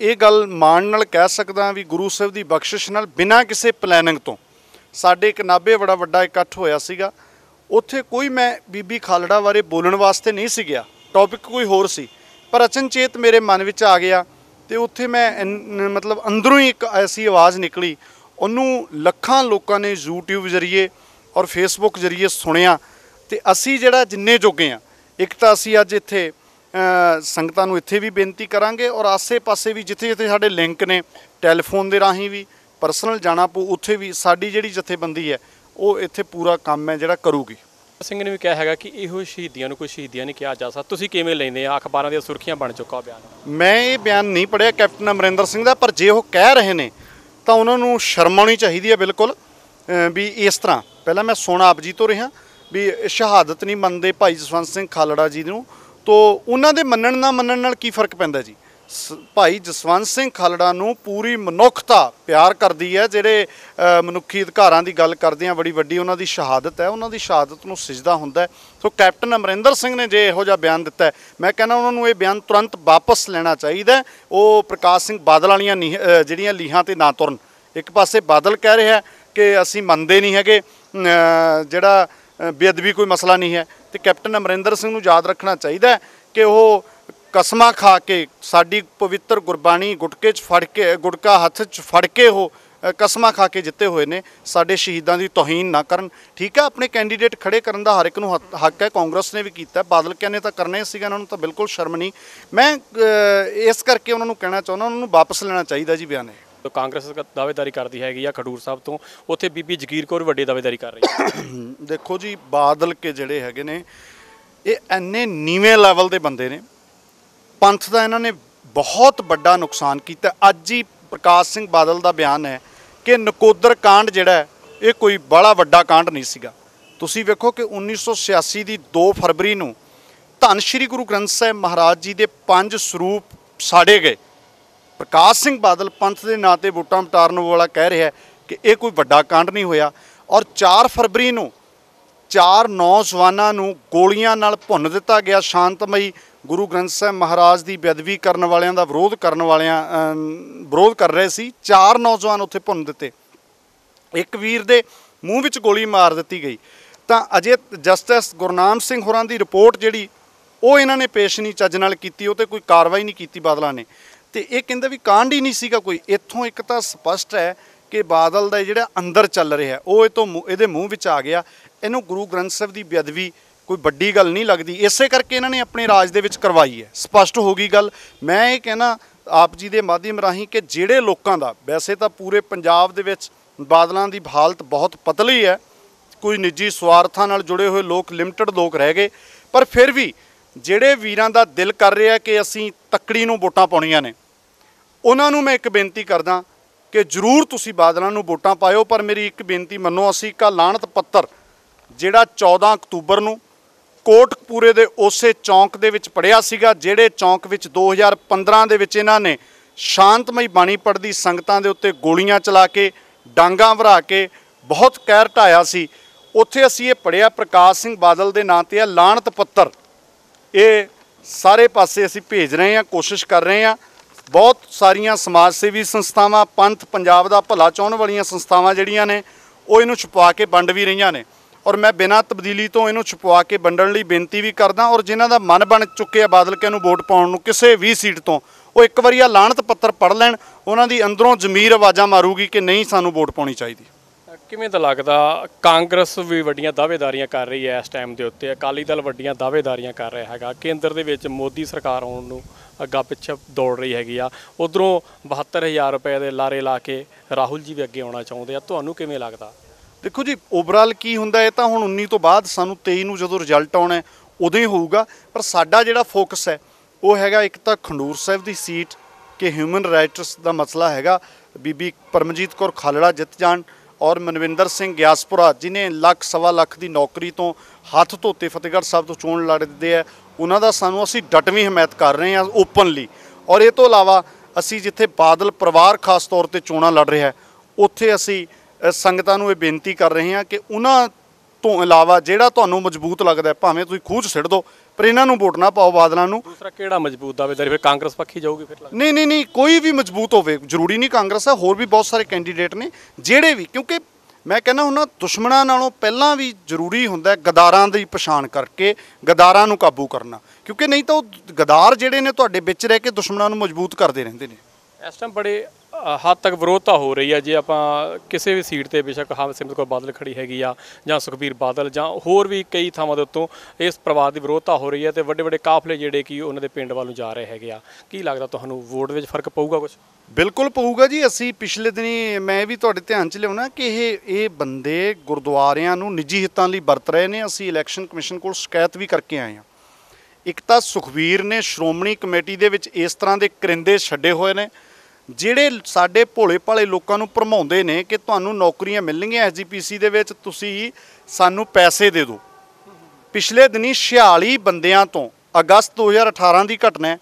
ਇਹ ਗੱਲ ਮਾਣ ਨਾਲ ਕਹਿ ਸਕਦਾ ਵੀ ਗੁਰੂ ਸਾਹਿਬ ਦੀ ਬਖਸ਼ਿਸ਼ ਨਾਲ ਬਿਨਾਂ ਕਿਸੇ ਪਲੈਨਿੰਗ ਤੋਂ ਸਾਡੇ ਇੱਕ ਨਾਭੇ ਬੜਾ ਵੱਡਾ ਇਕੱਠ ਹੋਇਆ ਸੀਗਾ। ਉੱਥੇ ਕੋਈ ਮੈਂ ਬੀਬੀ ਖਾਲੜਾ ਬਾਰੇ ਬੋਲਣ ਵਾਸਤੇ ਨਹੀਂ ਸੀ ਗਿਆ। ਟੌਪਿਕ ਕੋਈ ਹੋਰ ਸੀ। ਪਰ ਅਚਨਚੇਤ ਮੇਰੇ ਮਨ ਵਿੱਚ ਆ ਗਿਆ ਤੇ ਉੱਥੇ ਮੈਂ ਇਨ- ਮਤਲਬ ਅੰਦਰੋਂ ਹੀ ਇੱਕ ਐਸੀ ਆਵਾਜ਼ ਨਿਕਲੀ। ਉਹਨੂੰ ਲੱਖਾਂ ਲੋਕਾਂ ਨੇ YouTube ਜ਼ਰੀਏ ਔਰ Facebook ਜ਼ਰੀਏ ਸੁਣਿਆ ਤੇ ਅਸੀਂ ਜਿਹੜਾ ਜਿੰਨੇ ਜੋਗੇ ਆ, ਇੱਕ ਤਾਂ ਅਸੀਂ ਅੱਜ ਇੱਥੇ ਸੰਗਤਾਂ ਨੂੰ ਇੱਥੇ ਵੀ ਬੇਨਤੀ ਕਰਾਂਗੇ ਔਰ ਆਸੇ-ਪਾਸੇ ਵੀ ਜਿੱਥੇ-ਜਿੱਥੇ ਸਾਡੇ ਲਿੰਕ ਨੇ, ਟੈਲੀਫੋਨ ਦੇ ਰਾਹੀਂ ਵੀ, ਪਰਸਨਲ ਜਾਣਾ ਪਊ, ਉੱਥੇ ਵੀ ਸਾਡੀ ਜਿਹੜੀ ਜਥੇਬੰਦੀ ਹੈ, ਉਹ ਇੱਥੇ ਪੂਰਾ ਕੰਮ ਹੈ ਜਿਹੜਾ ਕਰੂਗੀ। ਸਿੰਘ ਨੇ ਵੀ ਕਿਹਾ ਹੈਗਾ ਕਿ ਇਹੋ ਸ਼ਹੀਦੀਆਂ ਨੂੰ ਕੋਈ ਸ਼ਹੀਦੀਆਂ ਨਹੀਂ ਕਿਹਾ ਜਾ ਸਕਦਾ। ਤੁਸੀਂ ਕਿਵੇਂ ਲੈਂਦੇ ਆ? ਅਖਬਾਰਾਂ ਦੀਆਂ ਸੁਰਖੀਆਂ ਬਣ ਚੁੱਕਾ ਬਿਆਨ। ਮੈਂ ਇਹ ਬਿਆਨ ਨਹੀਂ ਪੜਿਆ ਕੈਪਟਨ ਅਮਰਿੰਦਰ ਸਿੰਘ ਦਾ, ਪਰ ਜੇ ਉਹ ਕਹਿ ਰਹੇ ਨੇ, ਤਾਂ ਉਹਨਾਂ ਨੂੰ ਸ਼ਰਮ ਆਉਣੀ ਚਾਹੀਦੀ ਹੈ ਬਿਲਕੁਲ। ਵੀ ਇਸ ਤਰ੍ਹਾਂ, ਪਹਿਲਾਂ ਮੈਂ ਸੁਣਾ ਆਪ ਜੀ ਤੋਂ ਰਿਹਾ ਵੀ ਸ਼ਹਾਦਤ ਨਹੀਂ ਮੰਨਦੇ ਭਾਈ ਜਸਵੰਤ ਸਿੰਘ ਖਾਲੜਾ ਜੀ ਨੂੰ, ਤੋਂ ਉਹਨਾਂ ਦੇ ਮੰਨਣ ਨਾ ਮੰਨਣ ਨਾਲ ਕੀ ਫ਼ਰਕ ਪੈਂਦਾ ਜੀ? ਭਾਈ ਜਸਵੰਤ ਸਿੰਘ ਖਾਲੜਾ ਨੂੰ ਪੂਰੀ ਮਨੁੱਖਤਾ ਪਿਆਰ ਕਰਦੀ ਹੈ, ਜਿਹੜੇ ਮਨੁੱਖੀ ਅਧਿਕਾਰਾਂ ਦੀ ਗੱਲ ਕਰਦੇ ਆ, ਬੜੀ ਵੱਡੀ ਉਹਨਾਂ ਦੀ ਸ਼ਹਾਦਤ ਹੈ, ਉਹਨਾਂ ਦੀ ਸ਼ਹਾਦਤ ਨੂੰ ਸਿਜਦਾ ਹੁੰਦਾ ਹੈ। ਸੋ ਕੈਪਟਨ ਅਮਰਿੰਦਰ ਸਿੰਘ ਨੇ ਜੇ ਇਹੋ ਜਿਹਾ ਬਿਆਨ ਦਿੱਤਾ ਮੈਂ ਕਹਿੰਦਾ ਉਹਨਾਂ ਨੂੰ ਇਹ ਬਿਆਨ ਤੁਰੰਤ ਵਾਪਸ ਲੈਣਾ ਚਾਹੀਦਾ ਉਹ ਪ੍ਰਕਾਸ਼ ਸਿੰਘ ਬਾਦਲ ਵਾਲੀਆਂ ਨੀਹ- ਜਿਹੜੀਆਂ ਲੀਹਾਂ ਤੇ ਨਾ ਤੁਰਨ। ਇੱਕ ਪਾਸੇ ਬਾਦਲ ਕਹਿ ਰਿਹਾ ਕਿ ਅਸੀਂ ਮੰਨਦੇ ਨਹੀਂ ਹੈਗੇ ਜਿਹੜਾ ਬੇਅਦਬੀ ਕੋਈ ਮਸਲਾ ਨਹੀਂ ਹੈ, ਤੇ ਕੈਪਟਨ ਅਮਰਿੰਦਰ ਸਿੰਘ ਨੂੰ ਯਾਦ ਰੱਖਣਾ ਚਾਹੀਦਾ ਕਿ ਉਹ ਕਸਮਾਂ ਖਾ ਕੇ ਸਾਡੀ ਪਵਿੱਤਰ ਗੁਰਬਾਣੀ ਗੁਟਕੇ 'ਚ ਫੜ ਕੇ ਗੁਟਕਾ ਹੱਥ 'ਚ ਫੜ ਕੇ ਉਹ ਅ, ਕਸਮਾਂ ਖਾ ਕੇ ਜਿੱਤੇ ਹੋਏ ਨੇ ਸਾਡੇ ਸ਼ਹੀਦਾਂ ਦੀ ਤੋਹੀਨ ਨਾ ਕਰਨ। ਠੀਕ ਹੈ ਆਪਣੇ ਕੈਂਡੀਡੇਟ ਖੜੇ ਕਰਨ ਦਾ ਹਰ ਇੱਕ ਨੂੰ ਹੱਕ- ਹੈ ਕਾਂਗਰਸ ਨੇ ਵੀ ਕੀਤਾ ਬਾਦਲ ਕਿਆ ਨੇ ਤਾਂ ਕਰਨਾ ਹੀ ਸੀਗਾ ਇਹਨਾਂ ਨੂੰ ਤਾਂ ਬਿਲਕੁਲ ਸ਼ਰਮ ਨਹੀਂ। ਮੈਂ ਇਸ ਕਰਕੇ ਉਹਨਾਂ ਨੂੰ ਕਹਿਣਾ ਚਾਹੁੰਦਾ ਉਹਨਾਂ ਨੂੰ ਵਾਪਸ ਲੈਣਾ ਚਾਹੀਦਾ ਜੀ ਬਿਆਨ ਇਹ। ਕਾਂਗਰਸ ਦਾਅਵੇਦਾਰੀ ਕਰਦੀ ਹੈਗੀ ਆ ਖਡੂਰ ਸਾਹਿਬ ਤੋਂ। ਉੱਥੇ ਬੀਬੀ ਜਗੀਰ ਕੌਰ ਵੱਡੀ ਦਾਅਵੇਦਾਰੀ ਕਰ ਰਹੀ ਹੈ। ਦੇਖੋ ਜੀ ਬਾਦਲ ਕੇ ਜਿਹੜੇ ਹੈਗੇ ਨੇ ਇਹ ਐਨੇ ਨੀਵੇਂ ਲੈਵਲ ਦੇ ਬੰਦੇ ਨੇ ਪੰਥ ਦਾ ਇਹਨਾਂ ਨੇ ਬਹੁਤ ਵੱਡਾ ਨੁਕਸਾਨ ਕੀਤਾ। ਅੱਜ ਹੀ ਪ੍ਰਕਾਸ਼ ਸਿੰਘ ਬਾਦਲ ਦਾ ਬਿਆਨ ਹੈ ਕਿ ਨਕੋਦਰ ਕਾਂਡ ਜਿਹੜਾ ਇਹ ਕੋਈ ਬੜਾ ਵੱਡਾ ਕਾਂਡ ਨਹੀਂ ਸੀਗਾ। ਤੁਸੀਂ ਵੇਖੋ ਕਿ 1986 ਦੀ 2 ਫਰਵਰੀ ਨੂੰ ਧੰਨ ਸ਼੍ਰੀ ਗੁਰੂ ਗ੍ਰੰਥ ਸਾਹਿਬ ਮਹਾਰਾਜ ਜੀ ਦੇ ਪੰਜ ਸਰੂਪ ਸਾੜੇ ਗਏ। ਪ੍ਰਕਾਸ਼ ਸਿੰਘ ਬਾਦਲ ਪੰਥ ਦੇ ਨਾਂ ਤੇ ਵੋਟਾਂ ਮਟਾਰਨ ਵਾਲਾ ਕਹਿ ਰਿਹਾ ਕਿ ਇਹ ਕੋਈ ਵੱਡਾ ਕਾਂਡ ਨਹੀਂ ਹੋਇਆ। ਔਰ 4 ਫਰਵਰੀ ਨੂੰ ਚਾਰ ਨੌਜਵਾਨਾਂ ਨੂੰ ਗੋਲੀਆਂ ਨਾਲ ਭੁੰਨ ਦਿੱਤਾ ਗਿਆ ਸ਼ਾਂਤਮਈ ਗੁਰੂ ਗ੍ਰੰਥ ਸਾਹਿਬ ਮਹਾਰਾਜ ਦੀ ਬੇਅਦਬੀ ਕਰਨ ਵਾਲਿਆਂ ਦਾ ਵਿਰੋਧ ਕਰਨ ਵਾਲਿਆਂ ਵਿਰੋਧ ਕਰ ਰਹੇ ਸੀ। ਚਾਰ ਨੌਜਵਾਨ ਉੱਥੇ ਭੁੰਨ ਦਿੱਤੇ। ਇੱਕ ਵੀਰ ਦੇ ਮੂੰਹ ਵਿੱਚ ਗੋਲੀ ਮਾਰ ਦਿੱਤੀ ਗਈ। ਤਾਂ ਅਜੇ ਜਸਟਿਸ ਗੁਰਨਾਮ ਸਿੰਘ ਹੋਰਾਂ ਦੀ ਰਿਪੋਰਟ ਜਿਹੜੀ, ਉਹ ਇਹਨਾਂ ਨੇ ਪੇਸ਼ ਨਹੀਂ, ਚੱਜ ਨਾਲ ਕੀਤੀ, ਉਹ ਤੇ ਕੋਈ ਕਾਰਵਾਈ ਨਹੀਂ ਕੀਤੀ ਬਾਦਲਾਂ ਨੇ। ਤੇ ਇਹ ਕਹਿੰਦਾ ਵੀ ਕਾਂਡ ਹੀ ਨਹੀਂ ਸੀਗਾ ਕੋਈ। ਇੱਥੋਂ ਇੱਕ ਤਾਂ ਸਪਸ਼ਟ ਹੈ ਕਿ ਬਾਦਲ ਦਾ ਜਿਹੜਾ ਅੰਦਰ ਚੱਲ ਰਿਹਾ, ਉਹ ਇਹ ਤੋਂ ਮੂੰਹ- ਇਹਦੇ ਮੂੰਹ ਵਿੱਚ ਆ ਗਿਆ। ਇਹਨੂੰ ਗੁਰੂ ਗ੍ਰੰਥ ਸਾਹਿਬ ਦੀ ਬੇਅਦਬੀ ਕੋਈ ਵੱਡੀ ਗੱਲ ਨਹੀਂ ਲੱਗਦੀ। ਇਸੇ ਕਰਕੇ ਇਹਨਾਂ ਨੇ ਆਪਣੇ ਰਾਜ ਦੇ ਵਿੱਚ ਕਰਵਾਈ ਹੈ। ਸਪਸ਼ਟ ਹੋ ਗਈ ਗੱਲ। ਮੈਂ ਇਹ ਕਹਿਣਾ ਆਪ ਜੀ ਦੇ ਮਾਧਿਅਮ ਰਾਹੀਂ ਕਿ ਜਿਹੜੇ ਲੋਕਾਂ ਦਾ, ਵੈਸੇ ਤਾਂ ਪੂਰੇ ਪੰਜਾਬ ਦੇ ਵਿੱਚ ਬਾਦਲਾਂ ਦੀ ਹਾਲਤ ਬਹੁਤ ਪਤਲੀ ਹੈ। ਕੋਈ ਨਿੱਜੀ ਸਵਾਰਥਾਂ ਨਾਲ ਜੁੜੇ ਹੋਏ ਲੋਕ, ਲਿਮਟਿਡ ਲੋਕ ਰਹਿ ਗਏ। ਪਰ ਫਿਰ ਵੀ ਜਿਹੜੇ ਵੀਰਾਂ ਦਾ ਦਿਲ ਕਰ ਰਿਹਾ ਕਿ ਅਸੀਂ ਤੱਕੜੀ ਨੂੰ ਵੋਟਾਂ ਪਾਉਣੀਆਂ ਨੇ, ਉਹਨਾਂ ਨੂੰ ਮੈਂ ਇੱਕ ਬੇਨਤੀ ਕਰਦਾ ਕਿ ਜਰੂਰ ਤੁਸੀਂ ਬਾਦਲਾਂ ਨੂੰ ਵੋਟਾਂ ਪਾਇਓ। ਪਰ ਮੇਰੀ ਇੱਕ ਬੇਨਤੀ ਮੰਨੋ, ਅਸੀਂ ਕਾ ਲਾਣਤ ਪੱਤਰ, ਜਿਹੜਾ 14 ਅਕਤੂਬਰ ਨੂੰ ਕੋਟਕਪੂਰੇ ਦੇ ਉਸੇ ਚੌਂਕ ਦੇ ਵਿੱਚ ਪੜਿਆ ਸੀਗਾ, ਜਿਹੜੇ ਚੌਂਕ ਵਿੱਚ 2015 ਦੇ ਵਿੱਚ ਇਹਨਾਂ ਨੇ ਸ਼ਾਂਤਮਈ ਬਾਣੀ ਪੜ੍ਹਦੀ, ਸੰਗਤਾਂ ਦੇ ਉੱਤੇ ਗੋਲੀਆਂ ਚਲਾ ਕੇ, ਡਾਂਗਾ ਵਰਾ ਕੇ, ਬਹੁਤ ਕਹਿਰ ਢਾਇਆ ਸੀ। ਉੱਥੇ ਅਸੀਂ ਇਹ ਪੜਿਆ ਪ੍ਰਕਾਸ਼ ਸਿੰਘ ਬਾਦਲ ਦੇ ਨਾਂ ਤੇ ਆ ਲਾਣਤ ਪੱਤਰ। ਇਹ ਸਾਰੇ ਪਾਸੇ ਅਸੀਂ ਭੇਜ ਰਹੇ ਹਾਂ, ਕੋਸ਼ਿਸ਼ ਕਰ ਰਹੇ ਹਾਂ। ਬਹੁਤ ਸਾਰੀਆਂ ਸਮਾਜ ਸੇਵੀ ਸੰਸਥਾਵਾਂ, ਪੰਥ, ਪੰਜਾਬ ਦਾ ਭਲਾ ਚਾਹਣ ਵਾਲੀਆਂ ਸੰਸਥਾਵਾਂ ਜਿਹੜੀਆਂ ਨੇ, ਉਹ ਇਹਨੂੰ ਛੁਪਾ ਕੇ ਵੰਡ ਵੀ ਰਹੀਆਂ ਨੇ। ਔਰ ਮੈਂ ਬਿਨਾਂ ਤਬਦੀਲੀ ਤੋਂ ਇਹਨੂੰ ਛੁਪਵਾ ਕੇ ਵੰਡਣ ਲਈ ਬੇਨਤੀ ਵੀ ਕਰਦਾ ਔਰ ਜਿਨ੍ਹਾਂ ਦਾ ਮਨ ਬਣ ਚੁੱਕਿਆ ਬਾਦਲ ਕੇ ਨੂੰ ਵੋਟ ਪਾਉਣ ਨੂੰ ਕਿਸੇ ਵੀ ਸੀਟ ਤੋਂ, ਉਹ ਇੱਕ ਵਾਰੀ ਆ ਲਾਣਤ ਪੱਤਰ ਪੜ੍ਹ ਲੈਣ, ਉਹਨਾਂ ਦੀ ਅੰਦਰੋਂ ਜ਼ਮੀਰ ਆਵਾਜ਼ਾਂ ਮਾਰੂਗੀ ਕਿ ਨਹੀਂ ਸਾਨੂੰ ਵੋਟ ਪਾਉਣੀ ਚਾਹੀਦੀ। ਕਿਵੇਂ ਤਾਂ ਲੱਗਦਾ, ਕਾਂਗਰਸ ਵੀ ਵੱਡੀਆਂ ਦਾਅਵੇਦਾਰੀਆਂ ਕਰ ਰਹੀ ਹੈ ਇਸ ਟਾਈਮ ਦੇ ਉੱਤੇ, ਅਕਾਲੀ ਦਲ ਵੱਡੀਆਂ ਦਾਅਵੇਦਾਰੀਆਂ ਕਰ ਰਿਹਾ ਹੈਗਾ, ਕੇਂਦਰ ਦੇ ਵਿੱਚ ਮੋਦੀ ਸਰਕਾਰ ਆਉਣ ਨੂੰ ਅੱਗਾ ਪਿੱਛੇ ਦੌੜ ਰਹੀ ਹੈਗੀ ਆ, ਉਧਰੋਂ 72000 ਰੁਪਏ ਦੇ ਲਾਰੇ ਲਾ ਕੇ ਰਾਹੁਲ ਜੀ ਵੀ ਅੱਗੇ ਆਉਣਾ ਚਾਹੁੰਦੇ ਆ, ਤੁਹਾਨੂੰ ਕਿਵੇਂ ਲੱਗਦਾ? ਦੇਖੋ ਜੀ ਓਵਰਆਲ ਕੀ ਹੁੰਦਾ ਇਹ ਤਾਂ ਹੁਣ 19 ਤੋਂ ਬਾਅਦ ਸਾਨੂੰ 23 ਨੂੰ ਜਦੋਂ ਰਿਜ਼ਲਟ ਆਉਣਾ ਉਦੋਂ ਹੀ ਹੋਊਗਾ। ਪਰ ਸਾਡਾ ਜਿਹੜਾ ਫੋਕਸ ਹੈ, ਉਹ ਹੈਗਾ ਇੱਕ ਤਾਂ ਖੰਡੂਰ ਸਾਹਿਬ ਦੀ ਸੀਟ ਕਿ ਹਿਊਮਨ ਰਾਈਟਸ ਦਾ ਮਸਲਾ ਹੈਗਾ। ਬੀਬੀ ਪਰਮਜੀਤ ਕੌਰ ਖਾਲੜਾ ਜਿੱਤ ਜਾਣ ਔਰ ਮਨਵਿੰਦਰ ਸਿੰਘ ਗਿਆਸਪੁਰਾ ਜਿਨੇ ਲੱਖ, ਸਵਾ ਲੱਖ ਦੀ ਨੌਕਰੀ ਤੋਂ ਹੱਥ ਧੋਤੇ ਫਤਿਹਗੜ੍ਹ ਸਾਹਿਬ ਤੋਂ ਚੋਣ ਲੜਦੇ ਆ, ਉਹਨਾਂ ਦਾ ਸਾਨੂੰ ਅਸੀਂ ਡਟਵੀਂ ਹਮਾਇਤ ਕਰ ਰਹੇ ਹਾਂ ਓਪਨਲੀ ਔਰ ਇਹ ਤੋਂ ਇਲਾਵਾ ਅਸੀਂ ਜਿੱਥੇ ਬਾਦਲ ਪਰਿਵਾਰ ਖਾਸ ਤੌਰ ਤੇ ਚੋਣਾਂ ਲੜ ਰਿਹਾ ਉੱਥੇ ਅਸੀਂ ਸੰਗਤਾਂ ਨੂੰ ਇਹ ਬੇਨਤੀ ਕਰ ਰਹੇ ਹਾਂ ਕਿ ਉਹਨਾਂ ਤੋਂ ਇਲਾਵਾ ਜਿਹੜਾ ਤੁਹਾਨੂੰ ਮਜ਼ਬੂਤ ਲੱਗਦਾ ਹੈ, ਭਾਵੇਂ ਤੁਸੀਂ 'ਚ ਸਿੱਟ ਦਿਓ ਪਰ ਇਹਨਾਂ ਨੂੰ ਵੋਟ ਨਾ ਪਾਓ ਬਾਦਲਾਂ ਨੂੰ। ਦੂਸਰਾ ਕਿਹੜਾ ਮਜ਼ਬੂਤ ਦਾਅਵੇਦਾਰੀ ਫਿਰ ਕਾਂਗਰਸ ਪੱਖੀ ਜਾਊਗੀ ਫਿਰ ਲੱਗਦਾ। ਨਹੀਂ ਨਹੀਂ ਨਹੀਂ ਕੋਈ ਵੀ ਮਜ਼ਬੂਤ ਹੋਵੇ ਜ਼ਰੂਰੀ ਨਹੀਂ ਕਾਂਗਰਸ ਹੈ ਹੋਰ ਵੀ ਬਹੁਤ ਸਾਰੇ ਕੈਂਡੀਡੇਟ ਨੇ ਜਿਹੜੇ ਵੀ ਕਿਉਂਕਿ ਮੈਂ ਕਹਿੰਦਾ ਹੁੰਦਾ ਦੁਸ਼ਮਣਾਂ ਨਾਲੋਂ ਪਹਿਲਾਂ ਵੀ ਜ਼ਰੂਰੀ ਹੁੰਦਾ ਹੈ ਗਦਾਰਾਂ ਦੀ ਪਛਾਣ ਕਰਕੇ ਗਦਾਰਾਂ ਨੂੰ ਕਾਬੂ ਕਰਨਾ। ਕਿਉਂਕਿ ਨਹੀਂ ਤਾਂ ਉਹ ਗਦਾਰ ਜਿਹੜੇ ਨੇ ਤੁਹਾਡੇ ਵਿੱਚ ਰਹਿ ਕੇ ਦੁਸ਼ਮਣਾਂ ਨੂੰ ਮਜ਼ਬੂਤ ਕਰਦੇ ਰਹਿੰਦੇ ਨੇ। ਇਸ ਟਾਈਮ ਬੜੇ ਹੱਦ ਤੱਕ ਵਿਰੋਧਤਾ ਹੋ ਰਹੀ ਹੈ ਜੇ ਆਪਾਂ ਕਿਸੇ ਵੀ ਸੀਟ ਤੇ ਬੇਸ਼ੱਕ ਹਰਸਿਮਰਤ ਕੌਰ ਬਾਦਲ ਖੜੀ ਹੈਗੀ ਆ ਜਾਂ ਸੁਖਬੀਰ ਬਾਦਲ ਜਾਂ ਹੋਰ ਵੀ ਕਈ ਥਾਵਾਂ ਦੇ ਉੱਤੋਂ ਇਸ ਪਰਿਵਾਰ ਦੀ ਵਿਰੋਧਤਾ ਹੋ ਰਹੀ ਹੈ ਤੇ ਵੱਡੇ ਵੱਡੇ ਕਾਫਲੇ ਜਿਹੜੇ ਕਿ ਉਹਨਾਂ ਦੇ ਪਿੰਡ ਵੱਲ ਨੂੰ ਜਾ ਰਹੇ ਹੈਗੇ ਆ। ਕੀ ਲੱਗਦਾ ਤੁਹਾਨੂੰ ਵੋਟ ਵਿੱਚ ਫ਼ਰਕ ਪਊਗਾ ਕੁਝ ਬਿਲਕੁਲ ਪਊਗਾ ਜੀ। ਅਸੀਂ ਪਿਛਲੇ ਦਿਨੀ ਮੈਂ ਵੀ ਤੁਹਾਡੇ ਧਿਆਨ 'ਚ ਲਿਆਉਣਾ ਕਿ ਇਹ ਇਹ ਬੰਦੇ ਗੁਰਦੁਆਰਿਆਂ ਨੂੰ ਨਿੱਜੀ ਹਿੱਤਾਂ ਲਈ ਵਰਤ ਰਹੇ ਨੇ। ਅਸੀਂ ਇਲੈਕਸ਼ਨ ਕਮਿਸ਼ਨ ਕੋਲ ਸ਼ਿਕਾਇਤ ਵੀ ਕਰਕੇ ਆਏ ਹਾਂ। ਇੱਕ ਤਾਂ ਸੁਖਵੀਰ ਨੇ ਸ਼੍ਰੋਮਣੀ ਕਮੇਟੀ ਦੇ ਵਿੱਚ ਇਸ ਤਰ੍ਹਾਂ ਦੇ ਕਰਿੰਦੇ ਛੱਡੇ ਹੋਏ ਨੇ। ਜਿਹੜੇ ਸਾਡੇ ਭੋਲੇ ਭਾਲੇ ਲੋਕਾਂ ਨੂੰ ਭਰਮਾਉਂਦੇ ਨੇ ਕਿ ਤੁਹਾਨੂੰ ਨੌਕਰੀਆਂ ਮਿਲਣਗੀਆਂ ਐਸਜੀਪੀਸੀ ਦੇ ਵਿੱਚ, ਤੁਸੀਂ ਸਾਨੂੰ ਪੈਸੇ ਦੇ ਦਿਓ। ਪਿਛਲੇ ਦਿਨੀ 46 ਬੰਦਿਆਂ ਤੋਂ ਅਗਸਤ 2018 ਦੀ ਘਟਨਾ ਹੈ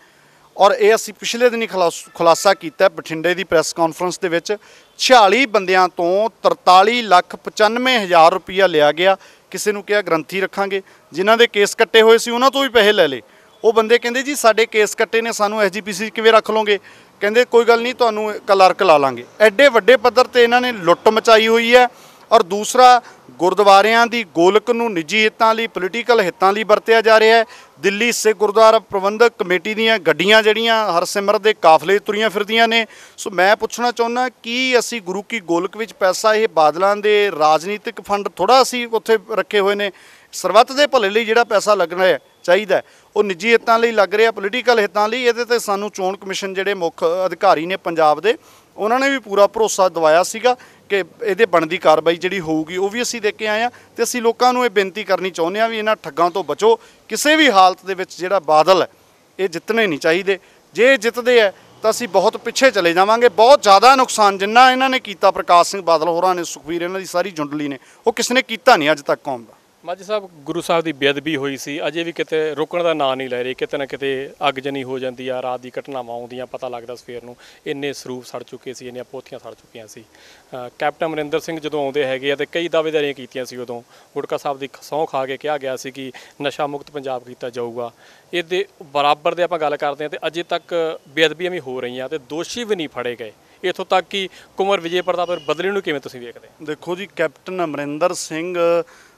ਔਰ ਇਹ ਅਸੀਂ ਪਿਛਲੇ ਦਿਨੀ ਖੁਲਾਸ- ਖੁਲਾਸਾ ਕੀਤਾ ਬਠਿੰਡੇ ਦੀ ਪ੍ਰੈਸ ਕਾਨਫਰੰਸ ਦੇ ਵਿੱਚ। 46 ਬੰਦਿਆਂ ਤੋਂ 43 ਲੱਖ 95 ਹਜ਼ਾਰ ਰੁਪਇਆ ਲਿਆ ਗਿਆ। ਕਿਸੇ ਨੂੰ ਕਿਹਾ ਗ੍ਰੰਥੀ ਰੱਖਾਂਗੇ। ਜਿਨ੍ਹਾਂ ਦੇ ਕੇਸ ਕੱਟੇ ਹੋਏ ਸੀ, ਉਹਨਾਂ ਤੋਂ ਵੀ ਪੈਸੇ ਲੈ ਲਏ। ਉਹ ਬੰਦੇ ਕਹਿੰਦੇ ਜੀ, ਸਾਡੇ ਕੇਸ ਕੱਟੇ ਨੇ, ਸਾਨੂੰ ਐਸਜੀਪੀਸੀ ਕਿਵੇਂ ਰੱਖ ਲਓਗੇ? ਕਹਿੰਦੇ ਕੋਈ ਗੱਲ ਨਹੀਂ, ਤੁਹਾਨੂੰ ਕਲਰਕ ਲਾ ਲਾਂਗੇ। ਐਡੇ ਵੱਡੇ ਪੱਧਰ ਤੇ ਇਹਨਾਂ ਨੇ ਲੁੱਟ ਮਚਾਈ ਹੋਈ ਹੈ ਔਰ ਦੂਸਰਾ, ਗੁਰਦੁਆਰਿਆਂ ਦੀ ਗੋਲਕ ਨੂੰ ਨਿੱਜੀ ਹਿੱਤਾਂ ਲਈ ਪੋਲੀਟੀਕਲ ਹਿੱਤਾਂ ਲਈ ਵਰਤਿਆ ਜਾ ਰਿਹਾ ਹੈ। ਦਿੱਲੀ ਸਿੱਖ ਗੁਰਦੁਆਰਾ ਪ੍ਰਬੰਧਕ ਕਮੇਟੀ ਦੀਆਂ ਗੱਡੀਆਂ ਜਿਹੜੀਆਂ ਹਰਸਿਮਰਤ ਦੇ ਕਾਫਲੇ ਤੁਰੀਆਂ ਫਿਰਦੀਆਂ ਨੇ। ਸੋ ਮੈਂ ਪੁੱਛਣਾ ਚਾਹੁੰਦਾ, ਕੀ ਅਸੀਂ ਗੁਰੂ ਕੀ ਗੋਲਕ ਵਿੱਚ ਪੈਸਾ ਇਹ ਬਾਦਲਾਂ ਦੇ ਰਾਜਨੀਤਿਕ ਫੰਡ ਥੋੜਾ ਅਸੀਂ ਉੱਥੇ ਰੱਖੇ ਹੋਏ ਨੇ? ਸਰਬੱਤ ਦੇ ਭਲੇ ਲਈ ਜਿਹੜਾ ਪੈਸਾ ਲੱਗਣਾ ਹੈ, ਚਾਹੀਦਾ ਉਹ ਨਿੱਜੀ ਹਿੱਤਾਂ ਲਈ ਲੱਗ ਰਿਹਾ ਪੋਲੀਟੀਕਲ ਹਿੱਤਾਂ ਲਈ। ਇਹਦੇ ਤੇ ਸਾਨੂੰ ਚੋਣ ਕਮਿਸ਼ਨ ਜਿਹੜੇ ਮੁੱਖ ਅਧਿਕਾਰੀ ਨੇ ਪੰਜਾਬ ਦੇ, ਉਹਨਾਂ ਨੇ ਵੀ ਪੂਰਾ ਭਰੋਸਾ ਦਵਾਇਆ ਸੀਗਾ ਕਿ ਇਹਦੇ ਬਣਦੀ ਕਾਰਵਾਈ ਜਿਹੜੀ ਹੋਊਗੀ, ਉਹ ਵੀ ਅਸੀਂ ਦੇ ਕੇ ਆਏ ਆ ਤੇ ਅਸੀਂ ਲੋਕਾਂ ਨੂੰ ਇਹ ਬੇਨਤੀ ਕਰਨੀ ਚਾਹੁੰਦੇ ਆ ਵੀ ਇਹਨਾਂ ਠੱਗਾਂ ਤੋਂ ਬਚੋ। ਕਿਸੇ ਵੀ ਹਾਲਤ ਦੇ ਵਿੱਚ ਜਿਹੜਾ ਬਾਦਲ ਹੈ, ਇਹ ਜਿੱਤਣੇ ਨਹੀਂ ਚਾਹੀਦੇ। ਜੇ ਇਹ ਜਿੱਤਦੇ ਹੈ, ਤਾਂ ਅਸੀਂ ਬਹੁਤ ਪਿੱਛੇ ਚਲੇ ਜਾਵਾਂਗੇ। ਬਹੁਤ ਜ਼ਿਆਦਾ ਨੁਕਸਾਨ ਜਿੰਨਾ ਇਹਨਾਂ ਨੇ ਕੀਤਾ, ਪ੍ਰਕਾਸ਼ ਸਿੰਘ ਬਾਦਲ ਹੋਰਾਂ ਨੇ ਸੁਖਵੀਰ ਇਹਨਾਂ ਦੀ ਸਾਰੀ ਜੁੰਡਲੀ ਨੇ, ਉਹ ਕਿਸ ਨੇ ਕੀਤਾ ਨਹੀਂ ਅੱਜ ਤੱਕ ਕੌਮ ਦਾ। ਮਾਝੀ ਸਾਹਿਬ, ਗੁਰੂ ਸਾਹਿਬ ਦੀ ਬੇਅਦਬੀ ਹੋਈ ਸੀ, ਅਜੇ ਵੀ ਕਿਤੇ ਰੁਕਣ ਦਾ ਨਾਂ ਨਹੀਂ ਲੈ ਰਹੀ, ਕਿਤੇ ਨਾ ਕਿਤੇ ਅੱਗਜਨੀ ਹੋ ਜਾਂਦੀ ਆ, ਰਾਤ ਦੀ ਘਟਨਾਵਾਂ ਆਉਂਦੀਆਂ, ਪਤਾ ਲੱਗਦਾ ਸਵੇਰ ਨੂੰ, ਇੰਨੇ ਸਰੂਪ ਸੜ ਚੁੱਕੇ ਸੀ, ਇੰਨੀਆਂ ਪੋਥੀਆਂ ਸੜ ਚੁੱਕੀਆਂ ਸੀ। ਕੈਪਟਨ ਅਮਰਿੰਦਰ ਸਿੰਘ ਜਦੋਂ ਆਉਂਦੇ ਹੈਗੇ ਆ ਤੇ ਕਈ ਦਾਅਵੇਦਾਰੀਆਂ ਕੀਤੀਆਂ ਸੀ ਉਦੋਂ, ਗੁਟਕਾ ਸਾਹਿਬ ਦੀ ਸਹੁੰ ਖਾ ਕੇ ਕਿਹਾ ਗਿਆ ਸੀ ਕਿ ਨਸ਼ਾ ਮੁਕਤ ਪੰਜਾਬ ਕੀਤਾ ਜਾਊਗਾ। ਇਹਦੇ ਬਰਾਬਰ ਦੇ ਆਪਾਂ ਗੱਲ ਕਰਦੇ ਹਾਂ ਤੇ ਅਜੇ ਤੱਕ ਬੇਅਦਬੀਆਂ ਵੀ ਹੋ ਰਹੀਆਂ ਤੇ ਦੋਸ਼ੀ ਵੀ ਨਹੀਂ ਫੜੇ ਗਏ। ਇਥੋਂ ਤੱਕ ਕਿ ਕੁੰਵਰ ਵਿਜੇ ਪ੍ਰਤਾਪ ਬਦਲੇ ਨੂੰ ਕਿਵੇਂ ਤੁਸੀਂ ਵੇਖਦੇ ਦੇਖੋ ਜੀ, ਕੈਪਟਨ ਅਮਰਿੰਦਰ ਸਿੰਘ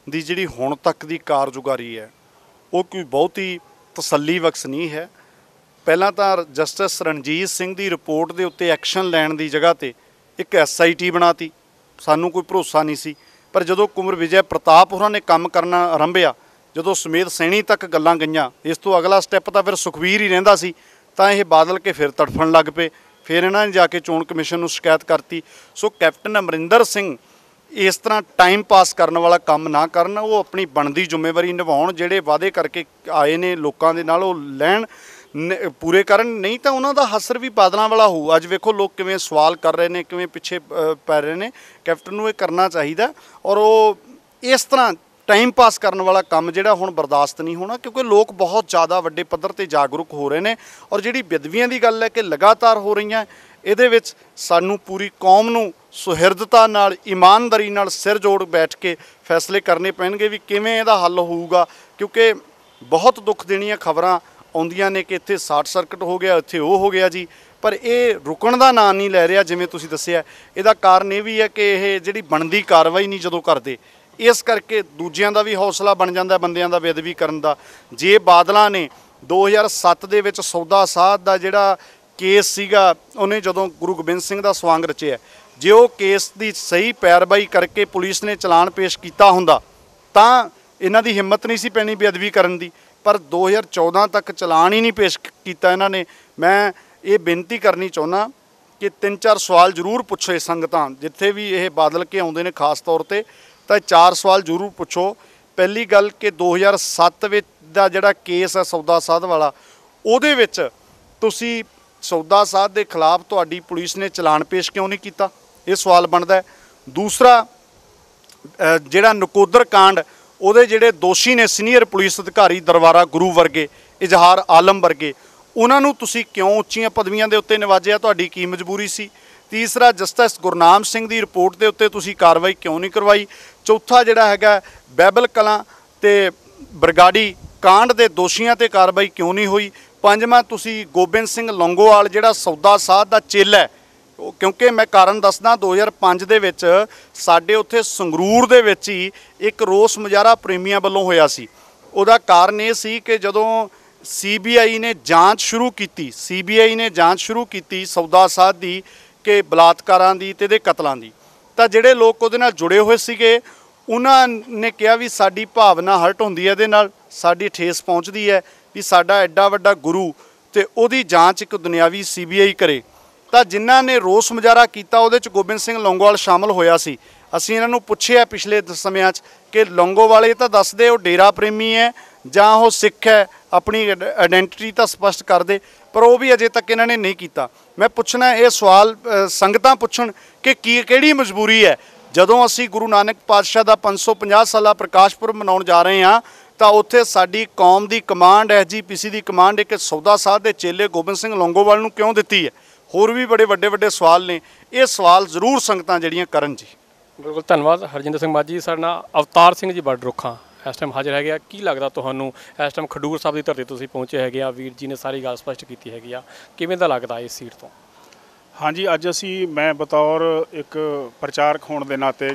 ਦੀ ਜਿਹੜੀ ਹੁਣ ਤੱਕ ਦੀ ਕਾਰਜੁਗਾਰੀ ਹੈ, ਉਹ ਕੋਈ ਬਹੁਤੀ ਤਸੱਲੀ ਬਖਸ਼ ਨਹੀਂ ਹੈ। ਪਹਿਲਾਂ ਤਾਂ ਜਸਟਿਸ ਰਣਜੀਤ ਸਿੰਘ ਦੀ ਰਿਪੋਰਟ ਦੇ ਉੱਤੇ ਐਕਸ਼ਨ ਲੈਣ ਦੀ ਜਗ੍ਹਾ ਤੇ ਇੱਕ ਐਸਆਈਟੀ ਬਣਾਤੀ। ਸਾਨੂੰ ਕੋਈ ਭਰੋਸਾ ਨਹੀਂ ਸੀ। ਪਰ ਜਦੋਂ ਕੁਮਰ ਵਿਜੇ ਪ੍ਰਤਾਪ ਹੋਰਾਂ ਨੇ ਕੰਮ ਕਰਨਾ ਆਰੰਭਿਆ, ਜਦੋਂ ਸਮੇਤ ਸੈਣੀ ਤੱਕ ਗੱਲਾਂ ਗਈਆਂ, ਇਸ ਤੋਂ ਅਗਲਾ ਸਟੈਪ ਤਾਂ ਫਿਰ ਸੁਖਵੀਰ ਹੀ ਰਹਿੰਦਾ ਸੀ, ਤਾਂ ਇਹ ਬਾਦਲ ਕੇ ਫਿਰ ਤੜਫਣ ਲੱਗ ਪਏ। ਫਿਰ ਇਹਨਾਂ ਨੇ ਜਾ ਕੇ ਚੋਣ ਕਮਿਸ਼ਨ ਨੂੰ ਸ਼ਿਕਾਇਤ ਕਰਤੀ। ਸੋ ਕੈਪਟਨ ਅਮਰਿੰਦਰ ਸਿੰਘ ਇਸ ਤਰ੍ਹਾਂ ਟਾਈਮ ਪਾਸ ਕਰਨ ਵਾਲਾ ਕੰਮ ਨਾ ਕਰਨ ਉਹ ਆਪਣੀ ਬਣਦੀ ਜ਼ਿੰਮੇਵਾਰੀ ਨਿਭਾਉਣ ਜਿਹੜੇ ਵਾਅਦੇ ਕਰਕੇ ਆਏ ਨੇ ਲੋਕਾਂ ਦੇ ਨਾਲ ਉਹ ਲੈਣ ਨ- ਪੂਰੇ ਕਰਨ। ਨਹੀਂ ਤਾਂ ਉਹਨਾਂ ਦਾ ਹਸਰ ਵੀ ਬਾਦਲਾਂ ਵਾਲਾ ਹੋਊ। ਅੱਜ ਵੇਖੋ ਲੋਕ ਕਿਵੇਂ ਸਵਾਲ ਕਰ ਰਹੇ ਨੇ ਕਿਵੇਂ ਪਿੱਛੇ ਅ, ਪੈ ਰਹੇ ਨੇ। ਕੈਪਟਨ ਨੂੰ ਇਹ ਕਰਨਾ ਚਾਹੀਦਾ ਔਰ ਉਹ ਇਸ ਤਰ੍ਹਾਂ ਟਾਈਮ ਪਾਸ ਕਰਨ ਵਾਲਾ ਕੰਮ ਜਿਹੜਾ ਹੁਣ ਬਰਦਾਸ਼ਤ ਨਹੀਂ ਹੋਣਾ ਕਿਉਂਕਿ ਲੋਕ ਬਹੁਤ ਜ਼ਿਆਦਾ ਵੱਡੇ ਪੱਧਰ ਤੇ ਜਾਗਰੂਕ ਹੋ ਰਹੇ ਨੇ ਔਰ ਜਿਹੜੀ ਵਿਦਵੀਆਂ ਦੀ ਗੱਲ ਹੈ ਕਿ ਲਗਾਤਾਰ ਹੋ ਰਹੀਆਂ ਇਹਦੇ ਵਿੱਚ ਸਾਨੂੰ ਪੂਰੀ ਕੌਮ ਨੂੰ ਸੁਹਿਰਦਤਾ ਨਾਲ, ਇਮਾਨਦਾਰੀ ਨਾਲ ਸਿਰ ਜੋੜ ਬੈਠ ਕੇ ਫੈਸਲੇ ਕਰਨੇ ਪੈਣਗੇ ਵੀ ਕਿਵੇਂ ਇਹਦਾ ਹੱਲ ਹੋਊਗਾ। ਕਿਉਂਕਿ ਬਹੁਤ ਦੁੱਖ ਦੇਣੀਆਂ ਖਬਰਾਂ ਆਉਂਦੀਆਂ ਨੇ ਕਿ ਇੱਥੇ ਸ਼ਾਰਟ ਸਰਕਟ ਹੋ ਗਿਆ, ਇੱਥੇ ਉਹ ਹੋ ਗਿਆ ਜੀ। ਪਰ ਇਹ ਰੁਕਣ ਦਾ ਨਾਂ ਨਹੀਂ ਲੈ ਰਿਹਾ ਜਿਵੇਂ ਤੁਸੀਂ ਦੱਸਿਆ। ਇਹਦਾ ਕਾਰਨ ਇਹ ਵੀ ਹੈ ਕਿ ਇਹ ਜਿਹੜੀ ਬਣਦੀ ਕਾਰਵਾਈ ਨਹੀਂ ਜਦੋਂ ਕਰਦੇ, ਇਸ ਕਰਕੇ ਦੂਜਿਆਂ ਦਾ ਵੀ ਹੌਸਲਾ ਬਣ ਜਾਂਦਾ, ਬੰਦਿਆਂ ਦਾ ਬੇਅਦਬੀ ਕਰਨ ਦਾ। ਜੇ ਬਾਦਲਾਂ ਨੇ 2007 ਦੇ ਵਿੱਚ ਸੌਦਾ ਸਾਧ ਦਾ ਜਿਹੜਾ ਕੇਸ ਸੀਗਾ, ਉਹਨੇ ਜਦੋਂ ਗੁਰੂ ਗੋਬਿੰਦ ਸਿੰਘ ਦਾ ਸਵਾਂਗ ਰਚਿਆ, ਜੇ ਉਹ ਕੇਸ ਦੀ ਸਹੀ ਪੈਰਵਾਈ ਕਰਕੇ ਪੁਲਿਸ ਨੇ ਚਲਾਨ ਪੇਸ਼ ਕੀਤਾ ਹੁੰਦਾ, ਤਾਂ ਇਹਨਾਂ ਦੀ ਹਿੰਮਤ ਨਹੀਂ ਸੀ ਪੈਣੀ ਬੇਅਦਬੀ ਕਰਨ ਦੀ। ਪਰ 2014 ਤੱਕ ਚਲਾਨ ਹੀ ਨਹੀਂ ਪੇਸ਼ ਕੀਤਾ ਇਹਨਾਂ ਨੇ। ਮੈਂ ਇਹ ਬੇਨਤੀ ਕਰਨੀ ਚਾਹੁੰਦਾ ਕਿ ਤਿੰਨ ਚਾਰ ਸਵਾਲ ਜ਼ਰੂਰ ਪੁੱਛੋ ਇਹ ਸੰਗਤਾਂ, ਜਿੱਥੇ ਵੀ ਇਹ ਬਾਦਲ ਕੇ ਆਉਂਦੇ ਨੇ ਖਾਸ ਤੌਰ ਤੇ, ਤਾਂ ਚਾਰ ਸਵਾਲ ਜ਼ਰੂਰ ਪੁੱਛੋ। ਪਹਿਲੀ ਗੱਲ ਕਿ 2007 ਵਿੱਚ ਦਾ ਜਿਹੜਾ ਕੇਸ ਹੈ ਸੌਦਾ ਸਾਧ ਵਾਲਾ, ਉਹਦੇ ਵਿੱਚ ਤੁਸੀਂ ਸੌਦਾ ਸਾਧ ਦੇ ਖਿਲਾਫ ਤੁਹਾਡੀ ਪੁਲਿਸ ਨੇ ਚਲਾਨ ਪੇਸ਼ ਕਿਉਂ ਨਹੀਂ ਕੀਤਾ? ਇਹ ਸਵਾਲ ਬਣਦਾ ਦੂਸਰਾ ਜਿਹੜਾ ਨਕੋਦਰ ਕਾਂਡ, ਉਹਦੇ ਜਿਹੜੇ ਦੋਸ਼ੀ ਨੇ ਸੀਨੀਅਰ ਪੁਲਿਸ ਅਧਿਕਾਰੀ ਦਰਬਾਰਾ ਗੁਰੂ ਵਰਗੇ, ਇਜ਼ਹਾਰ ਆਲਮ ਵਰਗੇ, ਉਹਨਾਂ ਨੂੰ ਤੁਸੀਂ ਕਿਉਂ ਉੱਚੀਆਂ ਪਦਵੀਆਂ ਦੇ ਉੱਤੇ ਨਿਵਾਜਿਆ? ਤੁਹਾਡੀ ਕੀ ਮਜਬੂਰੀ ਸੀ? ਤੀਸਰਾ, ਜਸਟਿਸ ਗੁਰਨਾਮ ਸਿੰਘ ਦੀ ਰਿਪੋਰਟ ਦੇ ਉੱਤੇ ਤੁਸੀਂ ਕਾਰਵਾਈ ਕਿਉਂ ਨਹੀਂ ਕਰਵਾਈ? ਚੌਥਾ ਜਿਹੜਾ ਹੈਗਾ ਬੈਬਲ ਕਲਾਂ ਤੇ ਬਰਗਾੜੀ ਕਾਂਡ ਦੇ ਦੋਸ਼ੀਆਂ ਤੇ ਕਾਰਵਾਈ ਕਿਉਂ ਨਹੀਂ ਹੋਈ? ਪੰਜਵਾਂ ਤੁਸੀਂ ਗੋਬਿੰਦ ਸਿੰਘ ਲੌਂਗੋਵਾਲ, ਜਿਹੜਾ ਸੌਦਾ ਸਾਧ ਦਾ ਚੇਲਾ ਹੈ, ਉਹ ਕਿਉਂਕਿ ਮੈਂ ਕਾਰਨ ਦੱਸਦਾ 2005 ਦੇ ਵਿੱਚ ਸਾਡੇ ਉੱਥੇ ਸੰਗਰੂਰ ਦੇ ਵਿੱਚ ਹੀ ਇੱਕ ਰੋਸ ਮੁਜ਼ਾਹਰਾ ਪ੍ਰੇਮੀਆਂ ਵੱਲੋਂ ਹੋਇਆ ਸੀ। ਉਹਦਾ ਕਾਰਨ ਇਹ ਸੀ ਕਿ ਜਦੋਂ ਸੀਬੀਆਈ ਨੇ ਜਾਂਚ ਸ਼ੁਰੂ ਕੀਤੀ ਸੀਬੀਆਈ ਨੇ ਜਾਂਚ ਸ਼ੁਰੂ ਕੀਤੀ ਸੌਦਾ ਸਾਧ ਦੀ ਕਿ ਬਲਾਤਕਾਰਾਂ ਦੀ ਤੇ ਦੇ ਕਤਲਾਂ ਦੀ, ਤਾਂ ਜਿਹੜੇ ਲੋਕ ਉਹਦੇ ਨਾਲ ਜੁੜੇ ਹੋਏ ਸੀਗੇ, ਉਹਨਾਂ ਨੇ ਕਿਹਾ ਵੀ ਸਾਡੀ ਭਾਵਨਾ ਹਰਟ ਹੁੰਦੀ ਹੈ ਇਹਦੇ ਨਾਲ, ਸਾਡੀ ਠੇਸ ਪਹੁੰਚਦੀ ਹੈ ਵੀ ਸਾਡਾ ਐਡਾ ਵੱਡਾ ਗੁਰੂ ਤੇ ਉਹਦੀ ਜਾਂਚ ਇੱਕ ਦੁਨਿਆਵੀ ਸੀਬੀਆਈ ਕਰੇ। ਤਾਂ ਜਿਨ੍ਹਾਂ ਨੇ ਰੋਸ ਮੁਜ਼ਾਹਰਾ ਕੀਤਾ, ਉਹਦੇ ਚ ਗੋਬਿੰਦ ਸਿੰਘ ਲੌਂਗੋਵਾਲ ਸ਼ਾਮਲ ਹੋਇਆ ਸੀ। ਅਸੀਂ ਇਹਨਾਂ ਨੂੰ ਪੁੱਛਿਆ ਪਿਛਲੇ ਸਮਿਆਂ 'ਚ ਕਿ ਲੌਂਗੋਵਾਲ ਇਹ ਤਾਂ ਦੱਸਦੇ ਉਹ ਡੇਰਾ ਪ੍ਰੇਮੀ ਹੈ ਜਾਂ ਉਹ ਸਿੱਖ ਹੈ ਆਪਣੀ ਆਇਡੈਂਟੀਟੀ ਤਾਂ ਸਪਸ਼ਟ ਕਰਦੇ, ਪਰ ਉਹ ਵੀ ਅਜੇ ਤੱਕ ਇਹਨਾਂ ਨੇ ਨਹੀਂ ਕੀਤਾ। ਮੈਂ ਪੁੱਛਣਾ ਇਹ ਸਵਾਲ ਸੰਗਤਾਂ ਪੁੱਛਣ ਕਿ ਕੀ, ਕਿਹੜੀ ਮਜਬੂਰੀ ਹੈ ਜਦੋਂ ਅਸੀਂ ਗੁਰੂ ਨਾਨਕ ਪਾਤਸ਼ਾਹ ਦਾ 550 ਸਾਲਾ ਪ੍ਰਕਾਸ਼ ਪੁਰਬ ਮਨਾਉਣ ਜਾ ਰਹੇ ਹਾਂ ਤਾਂ ਉੱਥੇ ਸਾਡੀ ਕੌਮ ਦੀ ਕਮਾਂਡ ਐਸਜੀਪੀਸੀ ਦੀ ਕਮਾਂਡ ਇੱਕ ਸੌਦਾ ਸਾਧ ਦੇ ਚੇਲੇ ਗੋਬਿੰਦ ਸਿੰਘ ਲੌਂਗੋਵਾਲ ਨੂੰ ਕਿਉਂ ਦਿੱਤੀ ਹੈ? ਹੋਰ ਵੀ ਬੜੇ ਵੱਡੇ ਵੱਡੇ ਸਵਾਲ ਨੇ। ਇਹ ਸਵਾਲ ਜ਼ਰੂਰ ਸੰਗਤਾਂ ਜਿਹੜੀਆਂ ਕਰਨ ਜੀ। ਬਿਲਕੁਲ ਧੰਨਵਾਦ। ਹਰਜਿੰਦਰ ਸਿੰਘ ਮਾਝੀ ਸਾਡੇ ਨਾਲ ਅਵਤਾਰ ਸਿੰਘ ਜੀ ਬੜ ਰੁੱਖਾਂ ਇਸ ਟਾਈਮ ਹਾਜ਼ਰ ਹੈਗੇ ਆ। ਕੀ ਲੱਗਦਾ ਤੁਹਾਨੂੰ ਇਸ ਟਾਈਮ ਖਡੂਰ ਸਾਹਿਬ ਦੀ ਧਰਤੀ ਤੁਸੀਂ ਪਹੁੰਚੇ ਹੈਗੇ ਆ? ਵੀਰ ਜੀ ਨੇ ਸਾਰੀ ਗੱਲ ਸਪਸ਼ਟ ਕੀਤੀ ਹੈਗੀ ਆ। ਕਿਵੇਂ ਦਾ ਲੱਗਦਾ ਇਸ ਸੀਟ ਤੋਂ? ਹਾਂਜੀ ਅੱਜ ਅਸੀਂ ਮੈਂ ਬਤੌਰ ਇੱਕ ਪ੍ਰਚਾਰਕ ਹੋਣ ਦੇ ਨਾਤੇ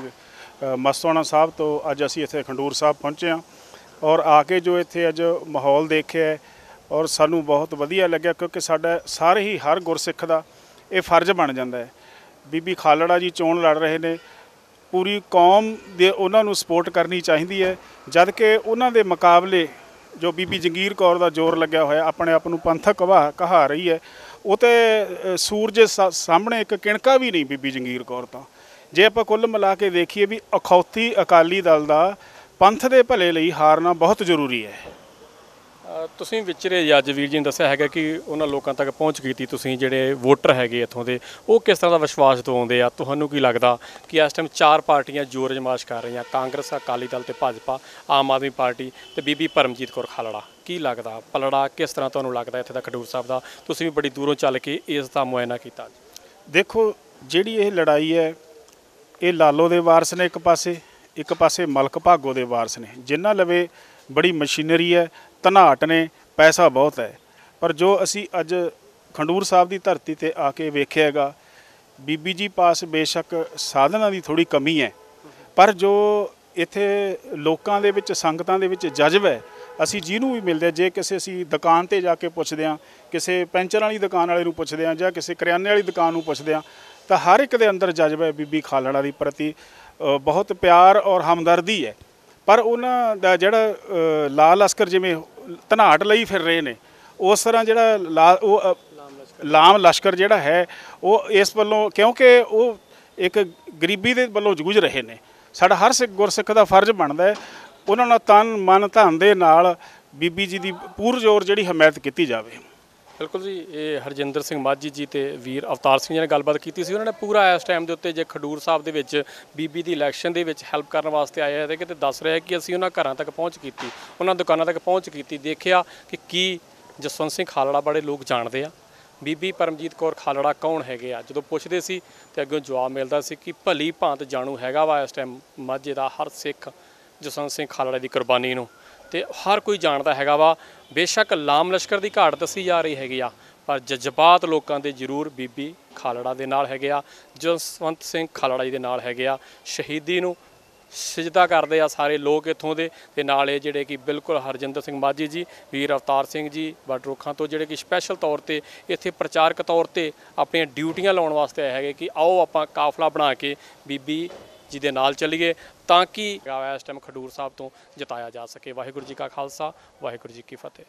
ਮਸਤੋਣਾ ਸਾਹਿਬ ਤੋਂ ਅੱਜ ਅਸੀਂ ਇੱਥੇ ਖੰਡੂਰ ਸਾਹਿਬ ਪਹੁੰਚੇ ਹਾਂ। ਔਰ ਆ ਕੇ ਜੋ ਇੱਥੇ ਅੱਜ ਮਾਹੌਲ ਦੇਖਿਆ ਔਰ ਸਾਨੂੰ ਬਹੁਤ ਵਧੀਆ ਲੱਗਿਆ ਕਿਉਂਕਿ ਸਾਡਾ ਸਾਰੇ ਹੀ ਹਰ ਗੁਰਸਿੱਖ ਦਾ ਇਹ ਫਰਜ਼ ਬਣ ਜਾਂਦਾ ਹੈ। ਬੀਬੀ ਖਾਲੜਾ ਜੀ ਚੋਣ ਲੜ ਰਹੇ ਨੇ। ਪੂਰੀ ਕੌਮ ਦੇ ਉਹਨਾਂ ਨੂੰ ਸਪੋਰਟ ਕਰਨੀ ਚਾਹੀਦੀ ਹੈ। ਜਦ ਕਿ ਉਹਨਾਂ ਦੇ ਮੁਕਾਬਲੇ ਜੋ ਬੀਬੀ ਜੰਗੀਰ ਕੌਰ ਦਾ ਜ਼ੋਰ ਲੱਗਿਆ ਹੋਇਆ, ਆਪਣੇ ਆਪ ਨੂੰ ਪੰਥਕ ਕਹਾ ਕਹਾ ਰਹੀ ਹੈ, ਉਹ ਤੇ ਸੂਰਜ ਸਾ- ਸਾਹਮਣੇ ਇੱਕ ਕਿਣਕਾ ਵੀ ਨਹੀਂ ਬੀਬੀ ਜੰਗੀਰ ਕੌਰ ਤਾਂ। ਜੇ ਆਪਾਂ ਕੁੱਲ ਮਿਲਾ ਕੇ ਦੇਖੀਏ ਵੀ ਅਖੌਤੀ ਅਕਾਲੀ ਦਲ ਦਾ ਪੰਥ ਦੇ ਭਲੇ ਲਈ ਹਾਰਨਾ ਬਹੁਤ ਜ਼ਰੂਰੀ ਹੈ। ਤੁਸੀਂ ਵਿਚਰੇ ਅੱਜ ਵੀਰ ਜੀ ਨੇ ਦੱਸਿਆ ਹੈਗਾ ਕਿ ਉਹਨਾਂ ਲੋਕਾਂ ਤੱਕ ਪਹੁੰਚ ਕੀਤੀ ਤੁਸੀਂ ਜਿਹੜੇ ਵੋਟਰ ਹੈਗੇ ਇੱਥੋਂ ਦੇ ਉਹ ਕਿਸ ਤਰ੍ਹਾਂ ਦਾ ਵਿਸ਼ਵਾਸ ਦਿਵਾਉਂਦੇ ਆ? ਤੁਹਾਨੂੰ ਕੀ ਲੱਗਦਾ ਕਿ ਇਸ ਟਾਈਮ ਚਾਰ ਪਾਰਟੀਆਂ ਜ਼ੋਰ ਅਜਮਾਇਸ਼ ਕਰ ਰਹੀਆਂ ਕਾਂਗਰਸ ਅਕਾਲੀ ਦਲ ਤੇ ਭਾਜਪਾ ਆਮ ਆਦਮੀ ਪਾਰਟੀ ਤੇ ਬੀਬੀ ਪਰਮਜੀਤ ਕੌਰ ਖਾਲੜਾ? ਕੀ ਲੱਗਦਾ? ਪਲੜਾ ਕਿਸ ਤਰ੍ਹਾਂ ਤੁਹਾਨੂੰ ਲੱਗਦਾ ਇੱਥੇ ਦਾ ਖਡੂਰ ਸਾਹਿਬ ਦਾ? ਤੁਸੀਂ ਵੀ ਬੜੀ ਦੂਰੋਂ ਚੱਲ ਕੇ ਇਸ ਦਾ ਮੁਆਇਨਾ ਕੀਤਾ ਦੇਖੋ ਜਿਹੜੀ ਇਹ ਲੜਾਈ ਹੈ ਇਹ ਲਾਲੋ ਦੇ ਵਾਰਸ ਨੇ ਇੱਕ ਪਾਸੇ ਇੱਕ ਪਾਸੇ ਮਲਕ ਭਾਗੋ ਦੇ ਵਾਰਸ ਨੇ, ਜਿਨ੍ਹਾਂ ਲਵੇ ਬੜੀ ਮਸ਼ੀਨਰੀ ਹੈ ਧਨਾਟ ਨੇ, ਪੈਸਾ ਬਹੁਤ ਹੈ। ਪਰ ਜੋ ਅਸੀਂ ਅੱਜ ਖੰਡੂਰ ਸਾਹਿਬ ਦੀ ਧਰਤੀ ਤੇ ਆ ਕੇ ਵੇਖਿਆ ਹੈਗਾ, ਬੀਬੀ ਜੀ ਪਾਸ ਬੇਸ਼ੱਕ ਸਾਧਨਾਂ ਦੀ ਥੋੜੀ ਕਮੀ ਹੈ। ਪਰ ਜੋ ਇੱਥੇ ਲੋਕਾਂ ਦੇ ਵਿੱਚ, ਸੰਗਤਾਂ ਦੇ ਵਿੱਚ ਜਜ਼ਬ ਹੈ, ਅਸੀਂ ਜਿਹਨੂੰ ਵੀ ਮਿਲਦੇ ਜੇ ਕਿਸੇ ਅਸੀਂ ਦੁਕਾਨ ਤੇ ਜਾ ਕੇ ਪੁੱਛਦੇ ਹਾਂ, ਕਿਸੇ ਪੈਂਚਰ ਵਾਲੀ ਦੁਕਾਨ ਵਾਲੇ ਨੂੰ ਪੁੱਛਦੇ ਹਾਂ ਜਾਂ ਕਿਸੇ ਕਰਿਆਨੇ ਵਾਲੀ ਦੁਕਾਨ ਨੂੰ ਪੁੱਛਦੇ ਹਾਂ, ਤਾਂ ਹਰ ਇੱਕ ਦੇ ਅੰਦਰ ਜਜ਼ਬ ਹੈ ਬੀਬੀ ਖਾਲੜਾ ਦੀ ਪ੍ਰਤੀ। ਬਹੁਤ ਪਿਆਰ ਔਰ ਹਮਦਰਦੀ ਹੈ। ਪਰ ਉਹਨਾਂ ਦਾ ਜਿਹੜਾ ਅ, ਲਾਲ ਲਸ਼ਕਰ ਜਿਵੇਂ ਧਨਾਟ ਲਈ ਫਿਰ ਰਹੇ ਨੇ ਉਸ ਤਰ੍ਹਾਂ ਜਿਹੜਾ ਲਾ ਉਹ ਲਾਮ ਲਸ਼ਕਰ ਜਿਹੜਾ ਹੈ ਉਹ ਇਸ ਵੱਲੋਂ ਕਿਉਂਕਿ ਉਹ ਇੱਕ ਗਰੀਬੀ ਦੇ ਵੱਲੋਂ ਜੂਝ ਰਹੇ ਨੇ। ਸਾਡਾ ਹਰ ਸਿੱਖ ਗੁਰਸਿੱਖ ਦਾ ਫਰਜ਼ ਬਣਦਾ ਹੈ ਉਹਨਾਂ ਨਾਲ ਤਨ ਮਨ ਧਨ ਦੇ ਨਾਲ ਬੀਬੀ ਜੀ ਦੀ ਪੂਰਜੋਰ ਜਿਹੜੀ ਹਮਾਇਤ ਕੀਤੀ ਜਾਵੇ। ਬਿਲਕੁਲ ਜੀ, ਇਹ ਹਰਜਿੰਦਰ ਸਿੰਘ ਮਾਝੀ ਜੀ ਤੇ ਵੀਰ ਅਵਤਾਰ ਸਿੰਘ ਜੀ ਨਾਲ ਗੱਲਬਾਤ ਕੀਤੀ ਸੀ। ਉਹਨਾਂ ਨੇ ਪੂਰਾ ਇਸ ਟਾਈਮ ਦੇ ਉੱਤੇ ਜੇ ਖਡੂਰ ਸਾਹਿਬ ਦੇ ਵਿੱਚ ਬੀਬੀ ਦੀ ਇਲੈਕਸ਼ਨ ਦੇ ਵਿੱਚ ਹੈਲਪ ਕਰਨ ਵਾਸਤੇ ਆਏ ਹੈਗੇ ਤੇ ਦੱਸ ਰਿਹਾ ਕਿ ਅਸੀਂ ਉਹਨਾਂ ਘਰਾਂ ਤੱਕ ਪਹੁੰਚ ਕੀਤੀ, ਉਹਨਾਂ ਦੁਕਾਨਾਂ ਤੱਕ ਪਹੁੰਚ ਕੀਤੀ, ਦੇਖਿਆ ਕਿ ਕੀ ਜਸਵੰਤ ਸਿੰਘ ਖਾਲੜਾ ਬੜੇ ਲੋਕ ਜਾਣਦੇ ਆ। ਬੀਬੀ ਪਰਮਜੀਤ ਕੌਰ ਖਾਲੜਾ ਕੌਣ ਹੈਗੇ ਆ? ਜਦੋਂ ਪੁੱਛਦੇ ਸੀ ਤੇ ਅੱਗੇ ਜਵਾਬ ਮਿਲਦਾ ਸੀ ਕਿ ਭਲੀ ਭਾਂਤ ਜਾਣੂ ਹੈਗਾ ਵਾ ਇਸ ਟਾਈਮ ਮਾਝੇ ਦਾ ਹਰ ਸਿੱਖ ਜਸਵੰਤ ਸਿੰਘ ਖਾਲੜਾ ਦੀ ਕੁਰਬਾਨੀ ਨੂੰ। ਤੇ ਹਰ ਕੋਈ ਜਾਣਦਾ ਹੈਗਾ ਵਾ, ਬੇਸ਼ੱਕ ਲਾਮ ਲਸ਼ਕਰ ਦੀ ਘਾਟ ਦੱਸੀ ਜਾ ਰਹੀ ਹੈਗੀ ਆ, ਪਰ ਜਜ਼ਬਾਤ ਲੋਕਾਂ ਦੇ ਜ਼ਰੂਰ ਬੀਬੀ ਖਾਲੜਾ ਦੇ ਨਾਲ ਹੈਗੇ ਆ, ਜਸਵੰਤ ਸਿੰਘ ਖਾਲੜਾ ਜੀ ਦੇ ਨਾਲ ਹੈਗੇ ਆ, ਸ਼ਹੀਦੀ ਨੂੰ ਸਜਦਾ ਕਰਦੇ ਆ ਸਾਰੇ ਲੋਕ ਇੱਥੋਂ ਦੇ, ਤੇ ਨਾਲ ਇਹ ਜਿਹੜੇ ਕਿ ਬਿਲਕੁਲ ਹਰਜਿੰਦਰ ਸਿੰਘ ਮਾਝੀ ਜੀ, ਵੀਰ ਅਵਤਾਰ ਸਿੰਘ ਜੀ ਬਡਰੁੱਖਾਂ ਤੋਂ ਜਿਹੜੇ ਕਿ ਸਪੈਸ਼ਲ ਤੌਰ ਤੇ ਇੱਥੇ ਪ੍ਰਚਾਰਕ ਤੌਰ ਤੇ ਆਪਣੀਆਂ ਡਿਊਟੀਆਂ ਲਾਉਣ ਵਾਸਤੇ ਆਏ ਹੈਗੇ ਕਿ ਆਓ ਆਪਾਂ ਕਾਫਲਾ ਬਣਾ ਕੇ ਬੀਬੀ ਜਿਹਦੇ ਨਾਲ ਚੱਲੀਏ ਤਾਂ ਕਿ ਇਸ ਟਾਈਮ ਖਡੂਰ ਸਾਹਿਬ ਤੋਂ ਜਿਤਾਇਆ ਜਾ ਸਕੇ। ਵਾਹਿਗੁਰੂ ਜੀ ਕਾ ਖਾਲਸਾ, ਵਾਹਿਗੁਰੂ ਜੀ ਕੀ ਫਤਿਹ।